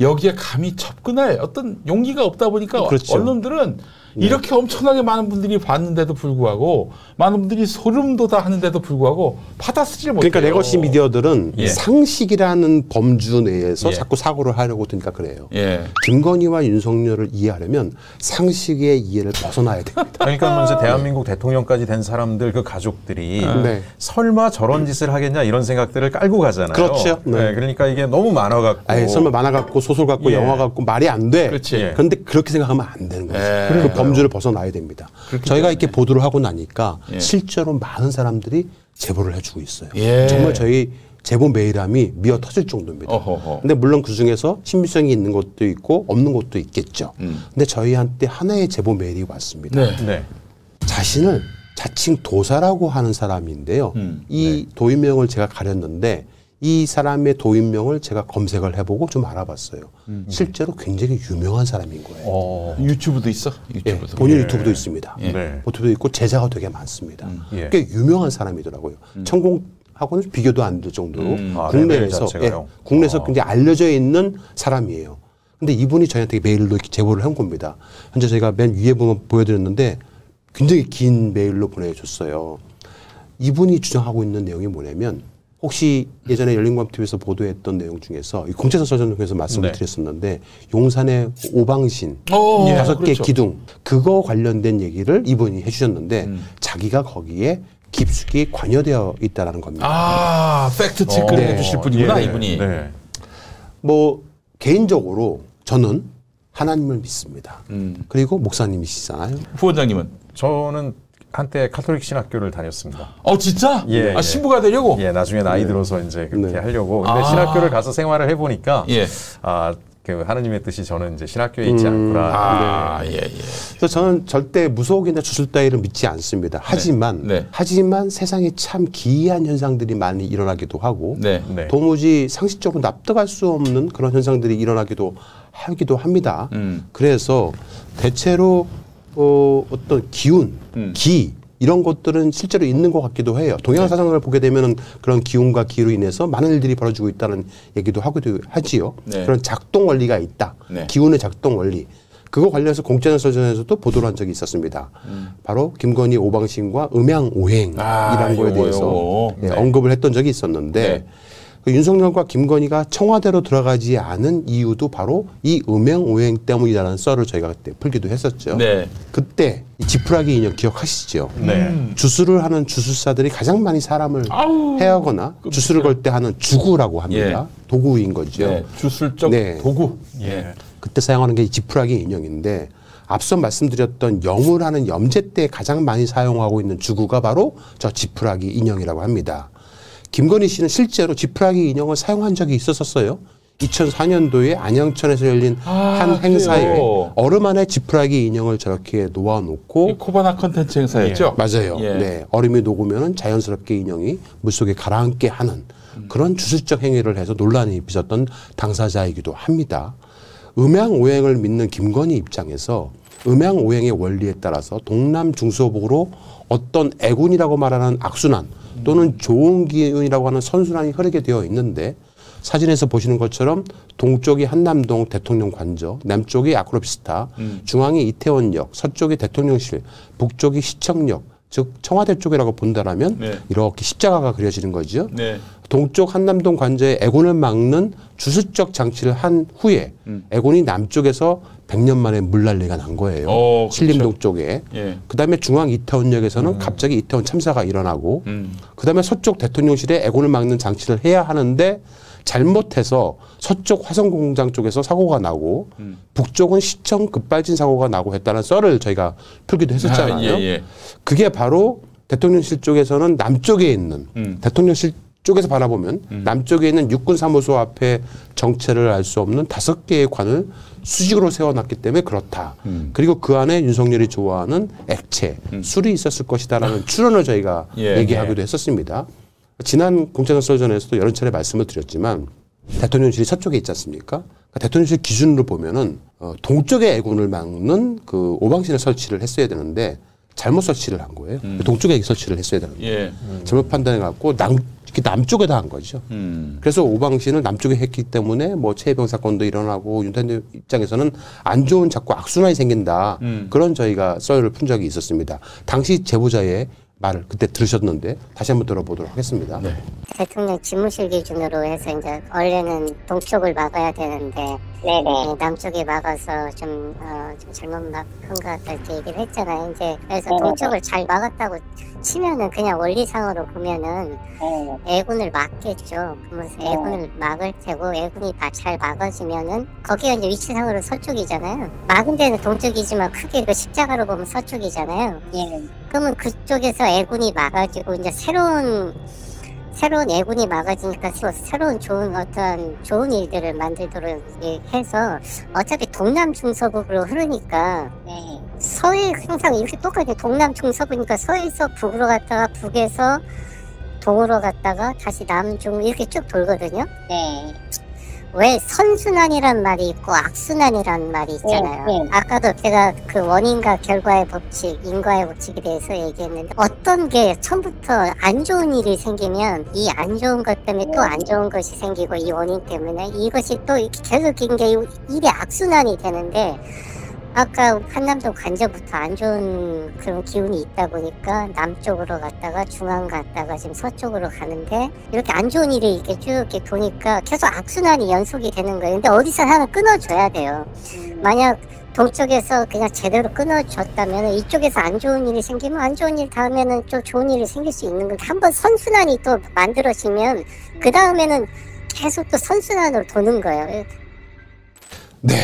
여기에 감히 접근할 어떤 용기가 없다 보니까 그렇죠. 언론들은 이렇게 엄청나게 많은 분들이 봤는데도 불구하고 많은 분들이 소름 돋아 하는데도 불구하고 받아쓰질 못해요. 그러니까 legacy 미디어들은 예. 상식이라는 범주 내에서 예. 자꾸 사고를 하려고 드니까 그래요. 예. 김건희와 윤석열을 이해하려면 상식의 이해를 벗어나야 됩니다. *laughs* 그러니까 이제 대한민국 대통령까지 된 사람들 그 가족들이 네. 설마 저런 짓을 하겠냐 이런 생각들을 깔고 가잖아요. 그렇죠. 네. 네. 그러니까 이게 너무 많아 갖고. 아예 설마 만화 갖고 소설 갖고 예. 영화 갖고 말이 안 돼. 그렇지. 예. 그런데 그렇게 생각하면 안 되는 거죠. 범주를 벗어나야 됩니다. 저희가 이렇게 보도를 하고 나니까 예. 실제로 많은 사람들이 제보를 해주고 있어요. 예. 정말 저희 제보 메일함이 미어 터질 정도입니다. 어허허. 근데 물론 그 중에서 신빙성이 있는 것도 있고 없는 것도 있겠죠. 음. 근데 저희한테 하나의 제보 메일이 왔습니다. 네. 네. 자신을 자칭 도사라고 하는 사람인데요. 음, 이 도인명을 제가 가렸는데 이 사람의 도인명을 제가 검색을 해보고 좀 알아봤어요. 실제로 굉장히 유명한 사람인 거예요. 어. 유튜브도 있어. 예, 유튜브도. 본인 예. 유튜브도 있습니다. 예. 네. 유튜브도 있고 제자가 되게 많습니다. 예. 꽤 유명한 사람이더라고요. 천공하고는 비교도 안 될 정도로 음. 아, 레벨 국내에서? 예, 국내에서 아. 굉장히 알려져 있는 사람이에요. 근데 이분이 저희한테 메일로 이렇게 제보를 한 겁니다. 현재 저희가 맨 위에 보면 보여드렸는데 굉장히 긴 메일로 보내줬어요. 이분이 주장하고 있는 내용이 뭐냐면 혹시 예전에 열린광TV에서 보도했던 내용 중에서 이 공채서 서전 통해서 말씀을 네. 드렸었는데 용산의 오방신 어, 다섯 개 그렇죠. 기둥 그거 관련된 얘기를 이분이 해주셨는데 음. 자기가 거기에 깊숙이 관여되어 있다라는 겁니다. 아, 팩트 체크를 네. 해주실 분이구나 예. 이분이. 네. 뭐 개인적으로 저는 하나님을 믿습니다. 음. 그리고 목사님이시잖아요. 부원장님은? 저는 한때 카톨릭 신학교를 다녔습니다. 어 진짜? 예, 아 예. 신부가 되려고? 예, 나중에 나이 들어서 이제 그렇게 네. 하려고. 근데 아. 신학교를 가서 생활을 해보니까 예. 아, 그 하느님의 뜻이 저는 이제 신학교에 있지 않구나. 아, 예, 예. 그래서 저는 절대 무속이나 주술 따위를 믿지 않습니다. 하지만 네. 하지만 세상에 참 기이한 현상들이 많이 일어나기도 하고 네. 네. 도무지 상식적으로 납득할 수 없는 그런 현상들이 일어나기도 하기도 합니다. 음. 그래서 대체로 어, 어떤 기운, 음. 기 이런 것들은 실제로 있는 것 같기도 해요. 동양 사상을 보게 되면 그런 기운과 기로 인해서 많은 일들이 벌어지고 있다는 얘기도 하기도 하지요. 네. 그런 작동 원리가 있다. 네. 기운의 작동 원리. 그거 관련해서 공짜연설전에서도 보도를 한 적이 있었습니다. 바로 김건희 오방신과 음양오행이라는 음. 아, 거에 대해서. 예, 네. 언급을 했던 적이 있었는데 네. 그 윤석열과 김건희가 청와대로 들어가지 않은 이유도 바로 이 음양오행 때문이라는 썰을 저희가 그때 풀기도 했었죠. 네. 그때 이 지푸라기 인형 기억하시죠? 네. 음. 주술을 하는 주술사들이 가장 많이 사람을 해하거나 주술을 걸 때 하는 주구라고 합니다. 도구인 거죠. 네. 주술적 네. 도구. 예. 그때 사용하는 게이 지푸라기 인형인데 앞서 말씀드렸던 영을 하는 염제 때 가장 많이 사용하고 있는 주구가 바로 저 지푸라기 인형이라고 합니다. 김건희 씨는 실제로 지푸라기 인형을 사용한 적이 있었었어요. 2004년도에 안양천에서 열린 한 행사에 그래요? 얼음 안에 지푸라기 인형을 저렇게 놓아놓고 코바나 컨텐츠 행사였죠? 맞아요. 예. 네, 얼음이 녹으면 자연스럽게 인형이 물속에 가라앉게 하는 그런 주술적 행위를 해서 논란이 빚었던 당사자이기도 합니다. 음양 오행을 믿는 김건희 입장에서 음양오행의 원리에 따라서 동남 중서북으로 어떤 애군이라고 말하는 악순환 또는 좋은 기운이라고 하는 선순환이 흐르게 되어 있는데 사진에서 보시는 것처럼 동쪽이 한남동 대통령 관저, 남쪽이 아크로비스타, 음. 중앙이 이태원역, 서쪽이 대통령실, 북쪽이 시청역, 즉 청와대 쪽이라고 본다라면 네. 이렇게 십자가가 그려지는 거죠. 네. 동쪽 한남동 관저에 애군을 막는 주술적 장치를 한 후에 음. 애군이 남쪽에서 100년 만에 물난리가 난 거예요. 어, 그렇죠. 신림동 쪽에. 예. 그다음에 중앙 이태원역에서는 갑자기 이태원 참사가 일어나고 음. 그다음에 서쪽 대통령실에 애군을 막는 장치를 해야 하는데 잘못해서 서쪽 화성공장 쪽에서 사고가 나고 음. 북쪽은 시청 급발진 사고가 나고 했다는 썰을 저희가 풀기도 했었잖아요. 아, 예, 예. 그게 바로 대통령실 쪽에서는 남쪽에 있는 음. 대통령실 쪽에서 바라보면 남쪽에 있는 육군 사무소 앞에 정체를 알 수 없는 다섯 개의 관을 수직으로 세워놨기 때문에 그렇다. 음. 그리고 그 안에 윤석열이 좋아하는 액체, 술이 있었을 것이다라는 추론을 저희가 예, 얘기하기도 했었습니다. 지난 공짜전설전에서도 여러 차례 말씀을 드렸지만 대통령실이 서쪽에 있지 않습니까? 그러니까 대통령실 기준으로 보면은 어, 동쪽에 애군을 막는 그 오방신을 설치를 했어야 되는데 잘못 설치를 한 거예요. 동쪽에 설치를 했어야 되는데 예. 잘못 판단해 갖고 남 이렇게 남쪽에다 한 거죠. 음. 그래서 오방신을 남쪽에 했기 때문에 뭐 최혜병 사건도 일어나고 윤탄대 입장에서는 안 좋은 자꾸 악순환이 생긴다. 음. 그런 저희가 썰을 푼 적이 있었습니다. 당시 제보자의 말을 그때 들으셨는데 다시 한번 들어보도록 하겠습니다. 네. 대통령 집무실 기준으로 해서 이제 원래는 동쪽을 막아야 되는데 네, 남쪽에 막아서 좀, 어, 좀 잘못 막은 것 같다 이렇게 얘기를 했잖아요. 이제 그래서 네네. 동쪽을 잘 막았다고 치면은 그냥 원리상으로 보면은 애군을 막겠죠. 그러면서 애군을 막을 테고 애군이 다잘 막아지면은 거기가 이제 위치상으로 서쪽이잖아요. 막은 데는 동쪽이지만 크게 그 십자가로 보면 서쪽이잖아요. 그러면 그쪽에서 애군이 막아지고 이제 새로운 새로운 애군이 막아지니까 또 새로운 좋은 어떤 좋은 일들을 만들도록 해서 어차피 동남 중서북으로 흐르니까 서해 항상 이렇게 똑같이 동남 중서북이니까 서해에서 북으로 갔다가 북에서 동으로 갔다가 다시 남중 이렇게 쭉 돌거든요. 왜 선순환이란 말이 있고 악순환이란 말이 있잖아요. 네, 네. 아까도 제가 그 원인과 결과의 법칙, 인과의 법칙에 대해서 얘기했는데 어떤 게 처음부터 안 좋은 일이 생기면 이 안 좋은 것 때문에 또 안 좋은 것이 생기고 이 원인 때문에 이것이 또 이렇게 계속 이게 일이 악순환이 되는데 아까 한남동 관저부터 안 좋은 그런 기운이 있다 보니까 남쪽으로 갔다가 중앙 갔다가 지금 서쪽으로 가는데 이렇게 안 좋은 일이 이렇게 쭉 이렇게 도니까 계속 악순환이 연속이 되는 거예요. 근데 어디서 하나 끊어줘야 돼요. 만약 동쪽에서 그냥 제대로 끊어줬다면 이쪽에서 안 좋은 일이 생기면 안 좋은 일 다음에는 또 좋은 일이 생길 수 있는 건데 한번 선순환이 또 만들어지면 그 다음에는 계속 또 선순환으로 도는 거예요. 네.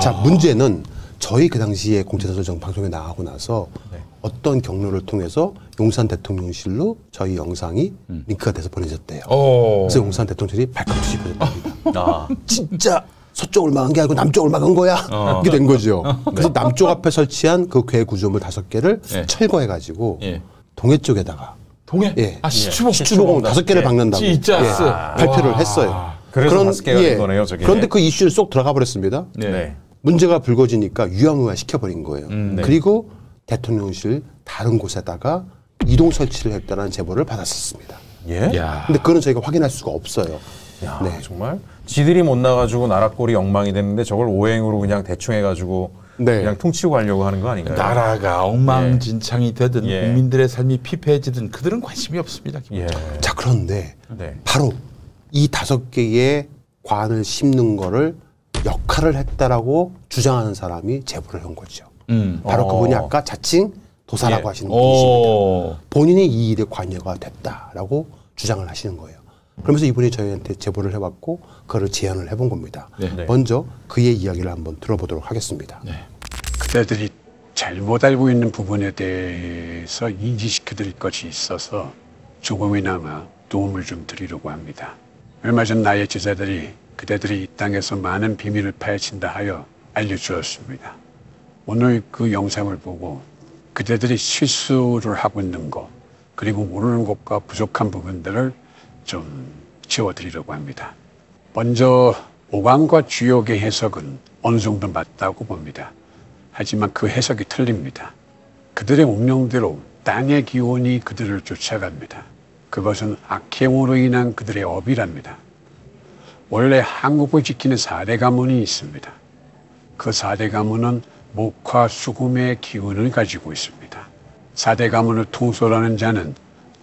자 문제는 저희 그 당시에 공채사설정 방송에 나가고 나서 네. 어떤 경로를 통해서 용산 대통령실로 저희 영상이 링크가 돼서 보내졌대요. 오. 그래서 용산 대통령실이 발칵 뒤집어졌답니다. *laughs* 아. 진짜 서쪽을 막은 게 아니고 남쪽을 막은 거야. 어. 이렇게 된 거죠. 그래서 남쪽 앞에 설치한 그 괴 구조물 다섯 개를 예. 철거해가지고 예. 동해 쪽에다가 동해? 예. 아, 시추봉. 시추봉 다섯 개를 예. 박는다고. 예. 발표를 와. 했어요. 그래서 다섯 개가 된 거네요, 저게. 그런데 그 이슈를 쏙 들어가 버렸습니다. 네. 문제가 불거지니까 유야무야 시켜버린 거예요. 음, 네. 그리고 대통령실 다른 곳에다가 이동 설치를 했다는 제보를 받았었습니다. 예? 야. 근데 그거는 저희가 확인할 수가 없어요. 야, 네. 정말 지들이 못 나가지고 나라 꼴이 엉망이 됐는데 저걸 오행으로 그냥 대충 해가지고 네. 그냥 퉁치고 가려고 하는 거 아닌가요? 나라가 엉망진창이 되든 예. 국민들의 삶이 피폐해지든 그들은 관심이 없습니다. 예. 자 그런데 네. 바로 이 다섯 개의 관을 심는 거를 역할을 했다라고 주장하는 사람이 제보를 한 거죠. 음. 바로 어. 그분이 아까 자칭 도사라고 예. 하시는 분이십니다. 오. 본인이 이 일에 관여가 됐다라고 주장을 하시는 거예요. 그러면서 이분이 저희한테 제보를 해왔고 그거를 제안을 해본 겁니다. 네. 네. 먼저 그의 이야기를 한번 들어보도록 하겠습니다. 그대들이 잘못 알고 있는 부분에 대해서 인지시켜드릴 것이 있어서 조금이나마 도움을 좀 드리려고 합니다. 얼마 전 나의 제자들이 그대들이 이 땅에서 많은 비밀을 파헤친다 하여 알려주었습니다. 오늘 그 영상을 보고 그대들이 실수를 하고 있는 것, 그리고 모르는 것과 부족한 부분들을 좀 지워드리려고 합니다. 먼저 오광과 주역의 해석은 어느 정도 맞다고 봅니다. 하지만 그 해석이 틀립니다. 그들의 운명대로 땅의 기운이 그들을 쫓아갑니다. 그것은 악행으로 인한 그들의 업이랍니다. 원래 한국을 지키는 사대 가문이 있습니다. 그 사대 가문은 목화 수금의 기운을 가지고 있습니다. 사대 가문을 통솔하는 자는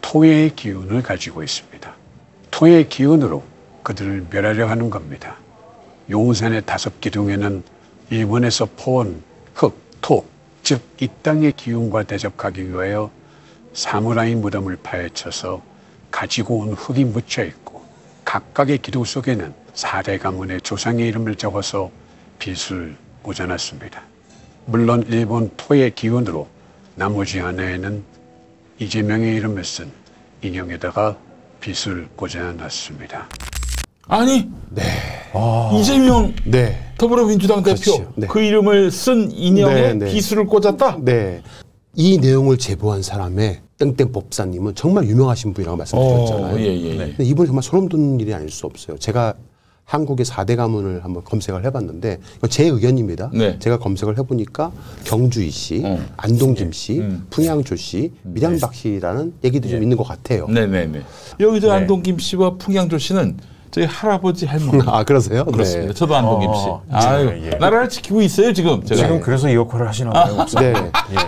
토의 기운을 가지고 있습니다. 토의 기운으로 그들을 멸하려 하는 겁니다. 용산의 다섯 기둥에는 일본에서 퍼온 흙, 토, 즉 이 땅의 기운과 대적하기 위하여 사무라이 무덤을 파헤쳐서 가지고 온 흙이 묻혀 있고 각각의 기둥 속에는 사대 가문의 조상의 이름을 적어서 빗을 꽂아놨습니다. 물론 일본 토의 기운으로 나머지 하나에는 이재명의 이름을 쓴 인형에다가 빗을 꽂아놨습니다. 아니 네. 이재명 네. 더불어민주당 대표 그렇죠. 네. 그 이름을 쓴 인형에 네, 네. 비수를 꽂았다. 네. 이 내용을 제보한 사람의 땡땡 법사님은 정말 유명하신 분이라고 말씀드렸잖아요. 어, 예, 예, 예. 근데 이분이 정말 소름 돋는 일이 아닐 수 없어요. 제가 한국의 4대 가문을 한번 검색을 해봤는데 제 의견입니다. 네. 제가 검색을 해보니까 경주이 씨, 어. 안동김 씨, 음. 풍양조 씨, 밀양박 씨라는 얘기도 좀 있는 것 같아요. 네네네. 여기서 네. 안동김 씨와 풍양조 씨는 저희 할아버지 할머니. 아 그러세요? 그렇습니다. 네. 저도 안동김 씨. 어, 아유, 예, 예. 나라를 지키고 있어요 지금. 제가. 지금 그래서 이 역할을 하시나 봐요. 네.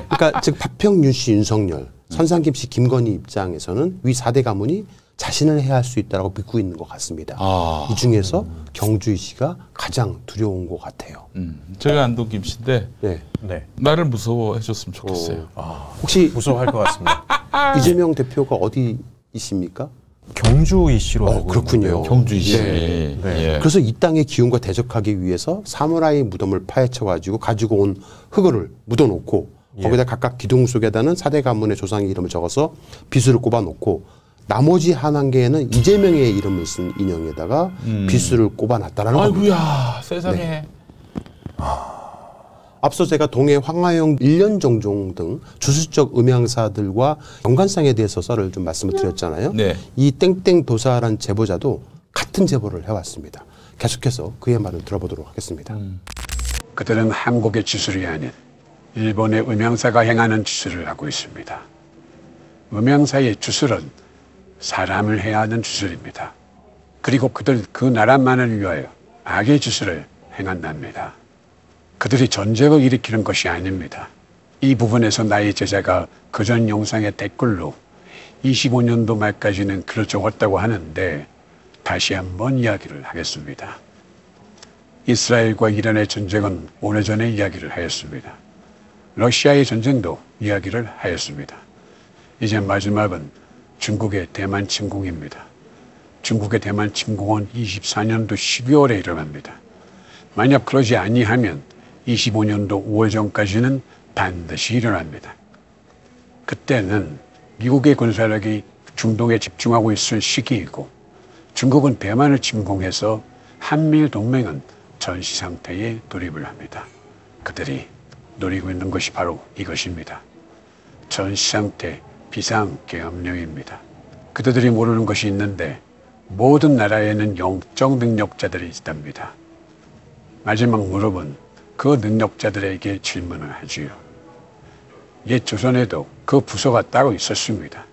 그러니까 즉 박평윤 씨, 윤석열, 선상김 씨, 김건희 입장에서는 위 4대 가문이 자신을 해야 할 수 있다라고 믿고 있는 것 같습니다. 아. 이 중에서 경주희 씨가 가장 두려운 것 같아요. 음, 제가 안동 김 씨인데 네. 네. 나를 무서워해줬으면 좋겠어요. 혹시 무서워할 것 같습니다. *laughs* 이재명 대표가 어디이십니까? 경주 이씨로 어, 그렇군요. 있는데요. 경주 이 씨. 네. 예. 그래서 이 땅의 기운과 대적하기 위해서 사무라이 무덤을 파헤쳐 가지고 가지고 온 흙을 묻어 놓고 예. 거기다 각각 기둥 속에다는 사대 가문의 조상의 이름을 적어서 비수를 꼽아 놓고 나머지 한한 개에는 이재명의 이름을 쓴 인형에다가 음. 비수를 꼽아 놨다라는 겁니다. 아이고야 세상에. 네. 앞서 제가 동해 황하영 일년 정종 등 주술적 음향사들과 연관성에 대해서 썰을 좀 말씀을 드렸잖아요. 네. 이 땡땡 도사란 제보자도 같은 제보를 해왔습니다. 계속해서 그의 말을 들어보도록 하겠습니다. 그들은 한국의 주술이 아닌 일본의 음향사가 행하는 주술을 하고 있습니다. 음향사의 주술은 사람을 해야 하는 주술입니다. 그리고 그들 그 나라만을 위하여 악의 주술을 행한답니다. 그들이 전쟁을 일으키는 것이 아닙니다. 이 부분에서 나의 제자가 그전 영상의 댓글로 25년도 말까지는 글을 적었다고 하는데 다시 한번 이야기를 하겠습니다. 이스라엘과 이란의 전쟁은 오래전에 이야기를 하였습니다. 러시아의 전쟁도 이야기를 하였습니다. 이제 마지막은 중국의 대만 침공입니다. 중국의 대만 침공은 24년도 12월에 일어납니다. 만약 그러지 아니하면 25년도 5월 전까지는 반드시 일어납니다. 그때는 미국의 군사력이 중동에 집중하고 있을 시기이고 중국은 대만을 침공해서 한미일 동맹은 전시 상태에 돌입을 합니다. 그들이 노리고 있는 것이 바로 이것입니다. 전시 상태 비상 계엄령입니다. 그들이 모르는 것이 있는데 모든 나라에는 영적 능력자들이 있답니다. 마지막 무릎은 그 능력자들에게 질문을 하지요. 옛 조선에도 그 부서가 따로 있었습니다.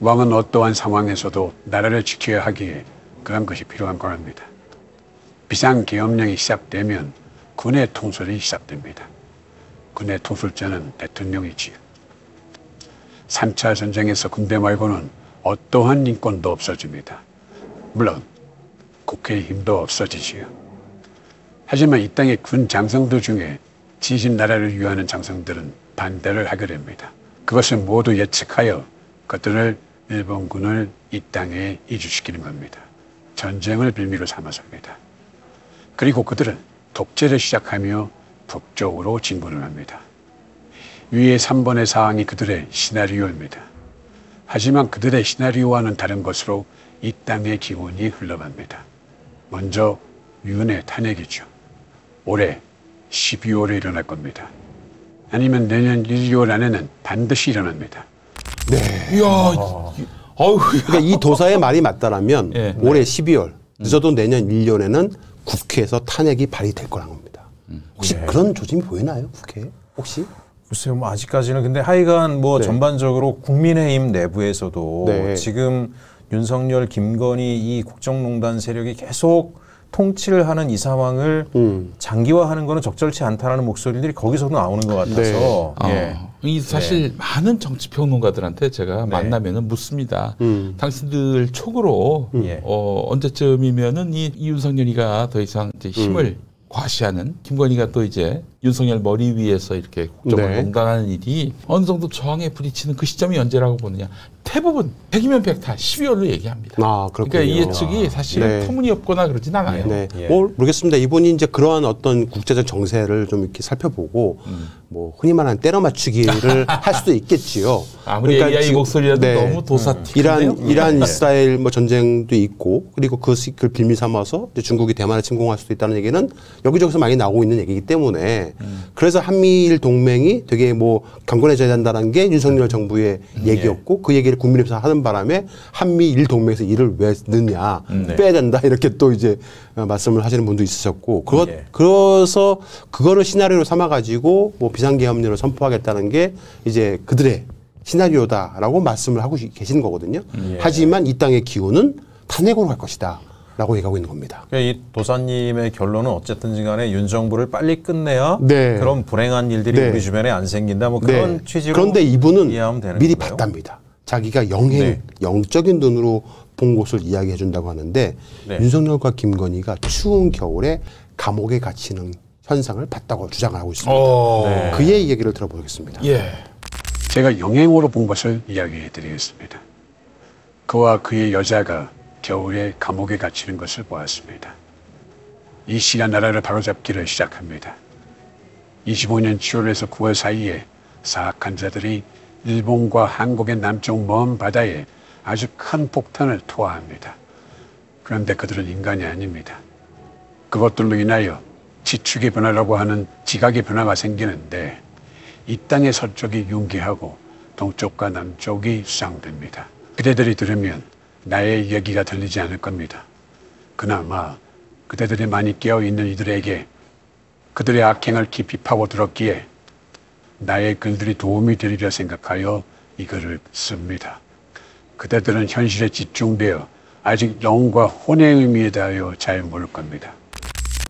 왕은 어떠한 상황에서도 나라를 지켜야 하기에 그런 것이 필요한 거랍니다. 비상계엄령이 시작되면 군의 통솔이 시작됩니다. 군의 통솔자는 대통령이지요. 3차 전쟁에서 군대 말고는 어떠한 인권도 없어집니다. 물론 국회의 힘도 없어지지요. 하지만 이 땅의 군 장성들 중에 지진 나라를 위하는 장성들은 반대를 하게 됩니다. 그것을 모두 예측하여 그들을 일본군을 이 땅에 이주시키는 겁니다. 전쟁을 빌미로 삼아서입니다. 그리고 그들은 독재를 시작하며 북쪽으로 진군을 합니다. 위의 3번의 사항이 그들의 시나리오입니다. 하지만 그들의 시나리오와는 다른 것으로 이 땅의 기운이 흘러갑니다. 먼저 윤의 탄핵이죠. 올해 12월에 일어날 겁니다. 아니면 내년 1월 안에는 반드시 일어납니다. 네. 이야, 어우. 그러니까 이 도사의 말이 맞다라면 올해 12월 늦어도 내년 1년에는 국회에서 탄핵이 발의될 거란 겁니다. 혹시 네. 그런 조짐이 보이나요, 국회에? 혹시? 글쎄요, 뭐 아직까지는 근데 하여간 뭐 네. 전반적으로 국민의힘 내부에서도 네. 지금 윤석열, 김건희 이 국정농단 세력이 계속 통치를 하는 이 상황을 음. 장기화하는 거는 적절치 않다라는 목소리들이 거기서도 나오는 것 같아서 네. 예. 어, 이 사실 많은 정치 평론가들한테 제가 만나면은 묻습니다. 음. 당신들 촉으로 예. 어, 언제쯤이면은 이, 이 윤석열이가 더 이상 이제 힘을 음. 과시하는 김건희가 또 이제 윤석열 머리 위에서 이렇게 국정을 네. 농단하는 일이 어느 정도 저항에 부딪히는 그 시점이 언제라고 보느냐. 대부분 100이면 100 다 12월로 얘기합니다. 아, 그렇군요. 그러니까 이 예측이 사실 네. 터무니없거나 그러진 않아요. 네. 예. 뭐 모르겠습니다. 이분이 이제 그러한 어떤 국제적 정세를 좀 이렇게 살펴보고 음. 뭐 흔히 말하는 때려 맞추기를 *laughs* 할 수도 있겠지요. 아무리 AI 지금- 목소리라도 네. 너무 도사틱한데요. 이란 이란 네. 이스라엘 뭐 전쟁도 있고 그리고 그 시- 그걸 빌미 삼아서 이제 중국이 대만을 침공할 수도 있다는 얘기는 여기저기서 많이 나오고 있는 얘기이기 때문에 음. 그래서 한미일 동맹이 되게 뭐 강건해져야 된다는 게 윤석열 정부의 음. 얘기였고 그 얘기를 국민의힘에서 하는 바람에 한미일 동맹에서 일을 왜 넣냐 음, 네. 빼야 된다 이렇게 또 이제 어, 말씀을 하시는 분도 있으셨고 그것 예. 그래서 그거를 시나리오로 삼아 가지고 뭐 비상계엄령을 선포하겠다는 게 이제 그들의 시나리오다라고 말씀을 하고 계시는 거거든요. 예. 하지만 이 땅의 기운은 탄핵으로 갈 것이다. 라고 얘기하고 있는 겁니다. 그러니까 이 도사님의 결론은 어쨌든지 간에 윤 정부를 빨리 끝내야 네. 그런 불행한 일들이 네. 우리 주변에 안 생긴다 뭐 그런 네. 취지로 그런데 이분은 이해하면 되는 미리 건가요? 봤답니다. 자기가 영행, 네. 영적인 눈으로 본 곳을 이야기해 준다고 하는데 네. 윤석열과 김건희가 추운 겨울에 감옥에 갇히는 현상을 봤다고 주장을 하고 있습니다. 어. 네. 그의 얘기를 들어보겠습니다. 예. 제가 영행으로 본 것을 이야기해 드리겠습니다. 그와 그의 여자가 겨울에 감옥에 갇히는 것을 보았습니다. 이 시간 나라를 바로잡기를 시작합니다. 25년 7월에서 9월 사이에 사악한 자들이 일본과 한국의 남쪽 먼 바다에 아주 큰 폭탄을 투하합니다. 그런데 그들은 인간이 아닙니다. 그것들로 인하여 지축의 변화라고 하는 지각의 변화가 생기는데 이 땅의 서쪽이 융기하고 동쪽과 남쪽이 수상됩니다. 그대들이 들으면 나의 이야기가 들리지 않을 겁니다. 그나마 그대들이 많이 깨어 있는 이들에게 그들의 악행을 깊이 파고들었기에 나의 글들이 도움이 되리라 생각하여 이 글을 씁니다. 그대들은 현실에 집중되어 아직 영과 혼의 의미에 대하여 잘 모를 겁니다.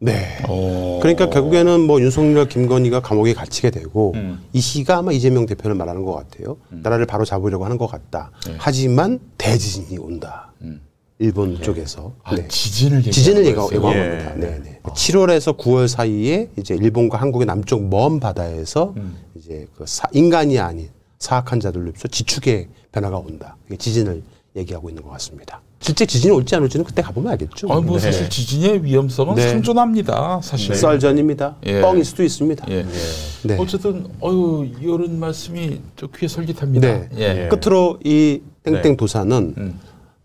네. 어. 그러니까 결국에는 뭐 윤석열, 김건희가 감옥에 갇히게 되고 음. 이 시가 아마 이재명 대표를 말하는 것 같아요. 나라를 바로 잡으려고 하는 것 같다. 네. 하지만 대지진이 온다. 음. 일본 쪽에서 아, 네. 지진을 지진을 예고-? 예고한 예. 겁니다. 네, 네. 7월에서 9월 사이에 이제 일본과 한국의 남쪽 먼 바다에서 음. 이제 그 사- 인간이 아닌 사악한 자들로 입서 지축의 변화가 온다. 이게 지진을 얘기하고 있는 것 같습니다. 실제 지진이 올지 안 올지는 그때 가보면 알겠죠. 아, 뭐 사실 지진의 위험성은 네. 상존합니다. 사실. 썰전입니다. 예. 뻥일 수도 있습니다. 예. 네. 어쨌든 어유 이런 말씀이 저 귀에 솔깃합니다. 네. 예. 끝으로 이 땡땡 네. 도사는 음.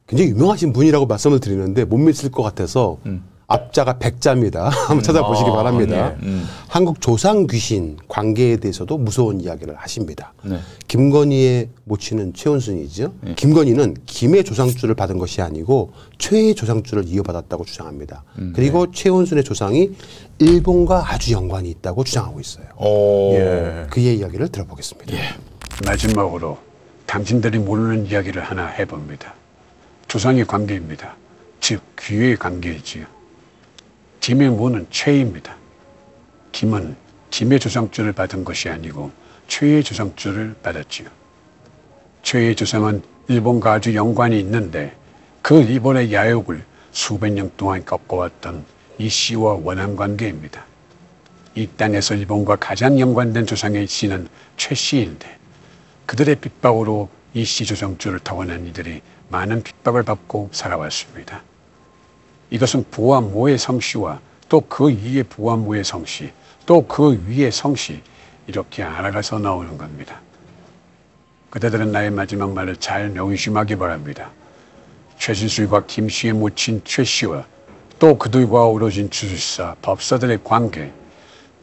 굉장히 유명하신 분이라고 말씀을 드리는데 못 믿을 것 같아서 음. 앞자가 백자입니다. *laughs* 한번 찾아보시기 아, 바랍니다. 네. 음. 한국 조상 귀신 관계에 대해서도 무서운 이야기를 하십니다. 네. 김건희의 모친은 최원순이죠. 김건희는 김의 조상주를 받은 것이 아니고 최의 조상주를 이어받았다고 주장합니다. 음, 그리고 최원순의 조상이 일본과 아주 연관이 있다고 주장하고 있어요. 예. 그의 이야기를 들어보겠습니다. 마지막으로 당신들이 모르는 이야기를 하나 해봅니다. 조상의 관계입니다. 즉 귀의 관계이지요. 김의 모는 최입니다. 김은 김의 조상주를 받은 것이 아니고 최의 조상주를 받았지요. 최의 조상은 일본과 아주 연관이 있는데 그 일본의 야욕을 수백 년 동안 겪어왔던 이 씨와 원한 관계입니다. 이 땅에서 일본과 가장 연관된 조상의 씨는 최 씨인데 그들의 핍박으로 이 씨 조상주를 타고난 이들이 많은 핍박을 받고 살아왔습니다. 이것은 부와 모의 성씨와 또 그 위에 부와 모의 성씨, 또 그 위에 성씨 이렇게 알아가서 나오는 겁니다. 그대들은 나의 마지막 말을 잘 명심하기 바랍니다. 최진술과 김씨의 모친 최씨와 또 그들과 어우러진 주술사, 법사들의 관계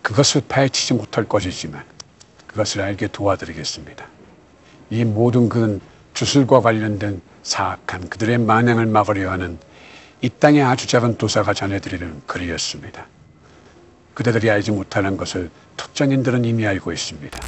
그것을 파헤치지 못할 것이지만 그것을 알게 도와드리겠습니다. 이 모든 그는 주술과 관련된 사악한 그들의 만행을 막으려 하는 이 땅의 아주 작은 도사가 전해드리는 글이었습니다. 그대들이 알지 못하는 것을 특정인들은 이미 알고 있습니다.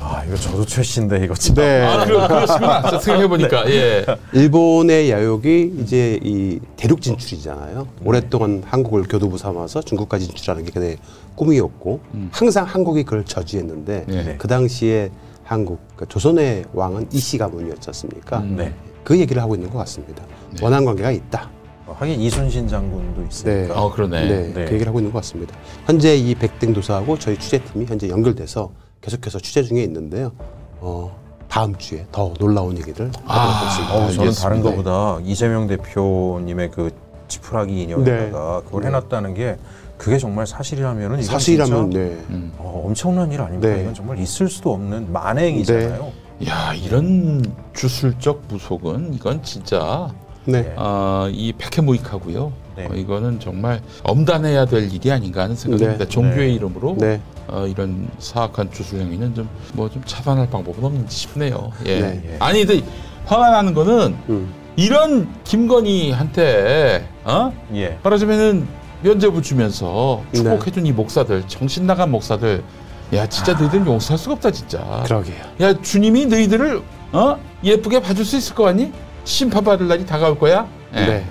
아 이거 저도 최씨인데 이거 참. 네. 아, 그러- 그러시구나. 저 생각해 보니까, 예. 일본의 야욕이 이제 이 대륙 진출이잖아요. 오랫동안 한국을 교두부 삼아서 중국까지 진출하는 게 그의 꿈이었고 항상 한국이 그걸 저지했는데 네. 그 당시에 한국 그 조선의 왕은 이씨 가문이었지 않습니까? 네. 그 얘기를 하고 있는 것 같습니다. 원한 관계가 있다. 어, 하긴 이순신 장군도 네. 있으니까. 어, 그러네. 네, 네. 그 얘기를 하고 있는 것 같습니다. 현재 이 백등 도사하고 저희 취재팀이 현재 연결돼서 계속해서 취재 중에 있는데요. 어, 다음 주에 더 놀라운 얘기를 하도록 하겠습니다. 어우, 저는 다른 네. 것보다 이재명 대표님의 그 지푸라기 인형에다가 그걸 해놨다는 게 그게 정말 사실이라면은 사실이라면 진짜 네. 어, 엄청난 일 아닙니까? 네. 이건 정말 있을 수도 없는 만행이잖아요. 야, 이런 주술적 무속은 이건 진짜 네. 어, 이 백해무익하고요. 네. 어, 이거는 정말 엄단해야 될 일이 아닌가 하는 생각입니다. 네. 종교의 네. 이름으로 네. 어, 이런 사악한 주술 행위는 좀뭐 좀 차단할 방법은 없는지 싶네요. 예. 네. 예. 아니, 근데 화가 나는 거는 음. 이런 김건희한테 어? 예. 말하자면은 면제부 주면서 네. 축복해준 이 목사들 정신 나간 목사들 야 진짜 너희들은 용서할 수가 없다 진짜 그러게요. 야 주님이 너희들을 어 예쁘게 봐줄 수 있을 거 아니 심판받을 날이 다가올 거야 예. 네.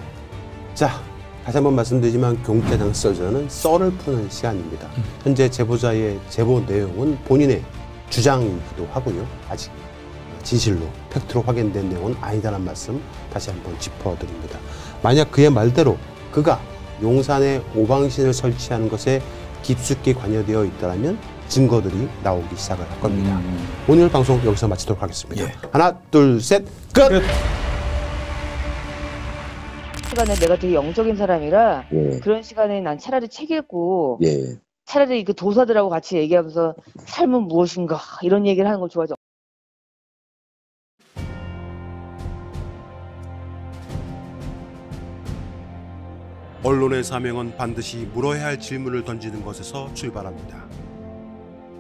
자, 다시 한번 말씀드리지만 경제장 서저는 썰을 푸는 시간입니다. 현재 제보자의 제보 내용은 본인의 주장이기도 하고요. 아직 진실로 팩트로 확인된 내용은 아니다라는 말씀 다시 한번 짚어드립니다. 만약 그의 말대로 그가 용산에 오방신을 설치하는 것에 깊숙이 관여되어 있다면 증거들이 나오기 시작을 할 겁니다. 오늘 방송 여기서 마치도록 하겠습니다. 하나, 둘, 셋, 끝! 시간에 내가 되게 영적인 사람이라 예. 그런 시간에 난 차라리 책 읽고 예. 차라리 그 도사들하고 같이 얘기하면서 삶은 무엇인가 이런 얘기를 하는 걸 좋아하죠. 언론의 사명은 반드시 물어야 할 질문을 던지는 것에서 출발합니다.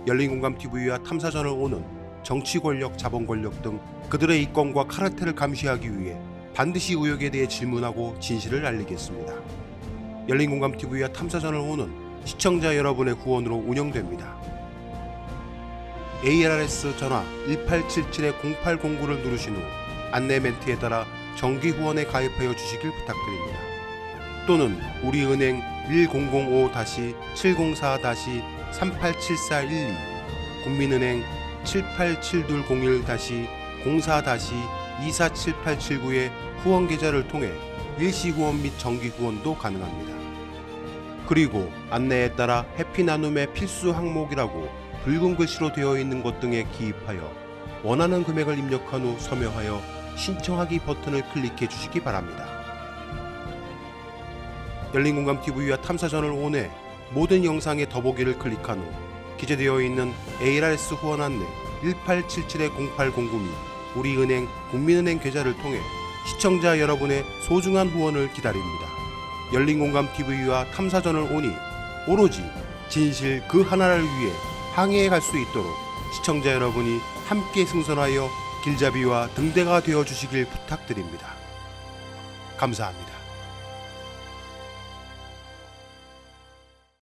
열린공감 TV와 탐사전을 오는 정치 권력, 자본 권력 등 그들의 이권과 카르텔을 감시하기 위해 반드시 의혹에 대해 질문하고 진실을 알리겠습니다. 열린공감 TV와 탐사전을 오는 시청자 여러분의 후원으로 운영됩니다. ARS 전화 1877-0809를 누르신 후 안내 멘트에 따라 정기 후원에 가입하여 주시길 부탁드립니다. 또는 우리은행 1045-704-387412 국민은행 787201-04-247879의 후원 계좌를 통해 일시 후원 및 정기 후원도 가능합니다. 그리고 안내에 따라 해피 나눔의 필수 항목이라고 붉은 글씨로 되어 있는 것 등에 기입하여 원하는 금액을 입력한 후 서명하여 신청하기 버튼을 클릭해 주시기 바랍니다. 열린공감 TV와 탐사전을 온해 모든 영상의 더보기를 클릭한 후 기재되어 있는 ARS 후원 안내 1877-0809및 우리은행 국민은행 계좌를 통해 시청자 여러분의 소중한 후원을 기다립니다. 열린공감TV와 탐사전을 오니 오로지 진실 그 하나를 위해 항해해 갈 수 있도록 시청자 여러분이 함께 승선하여 길잡이와 등대가 되어 주시길 부탁드립니다. 감사합니다.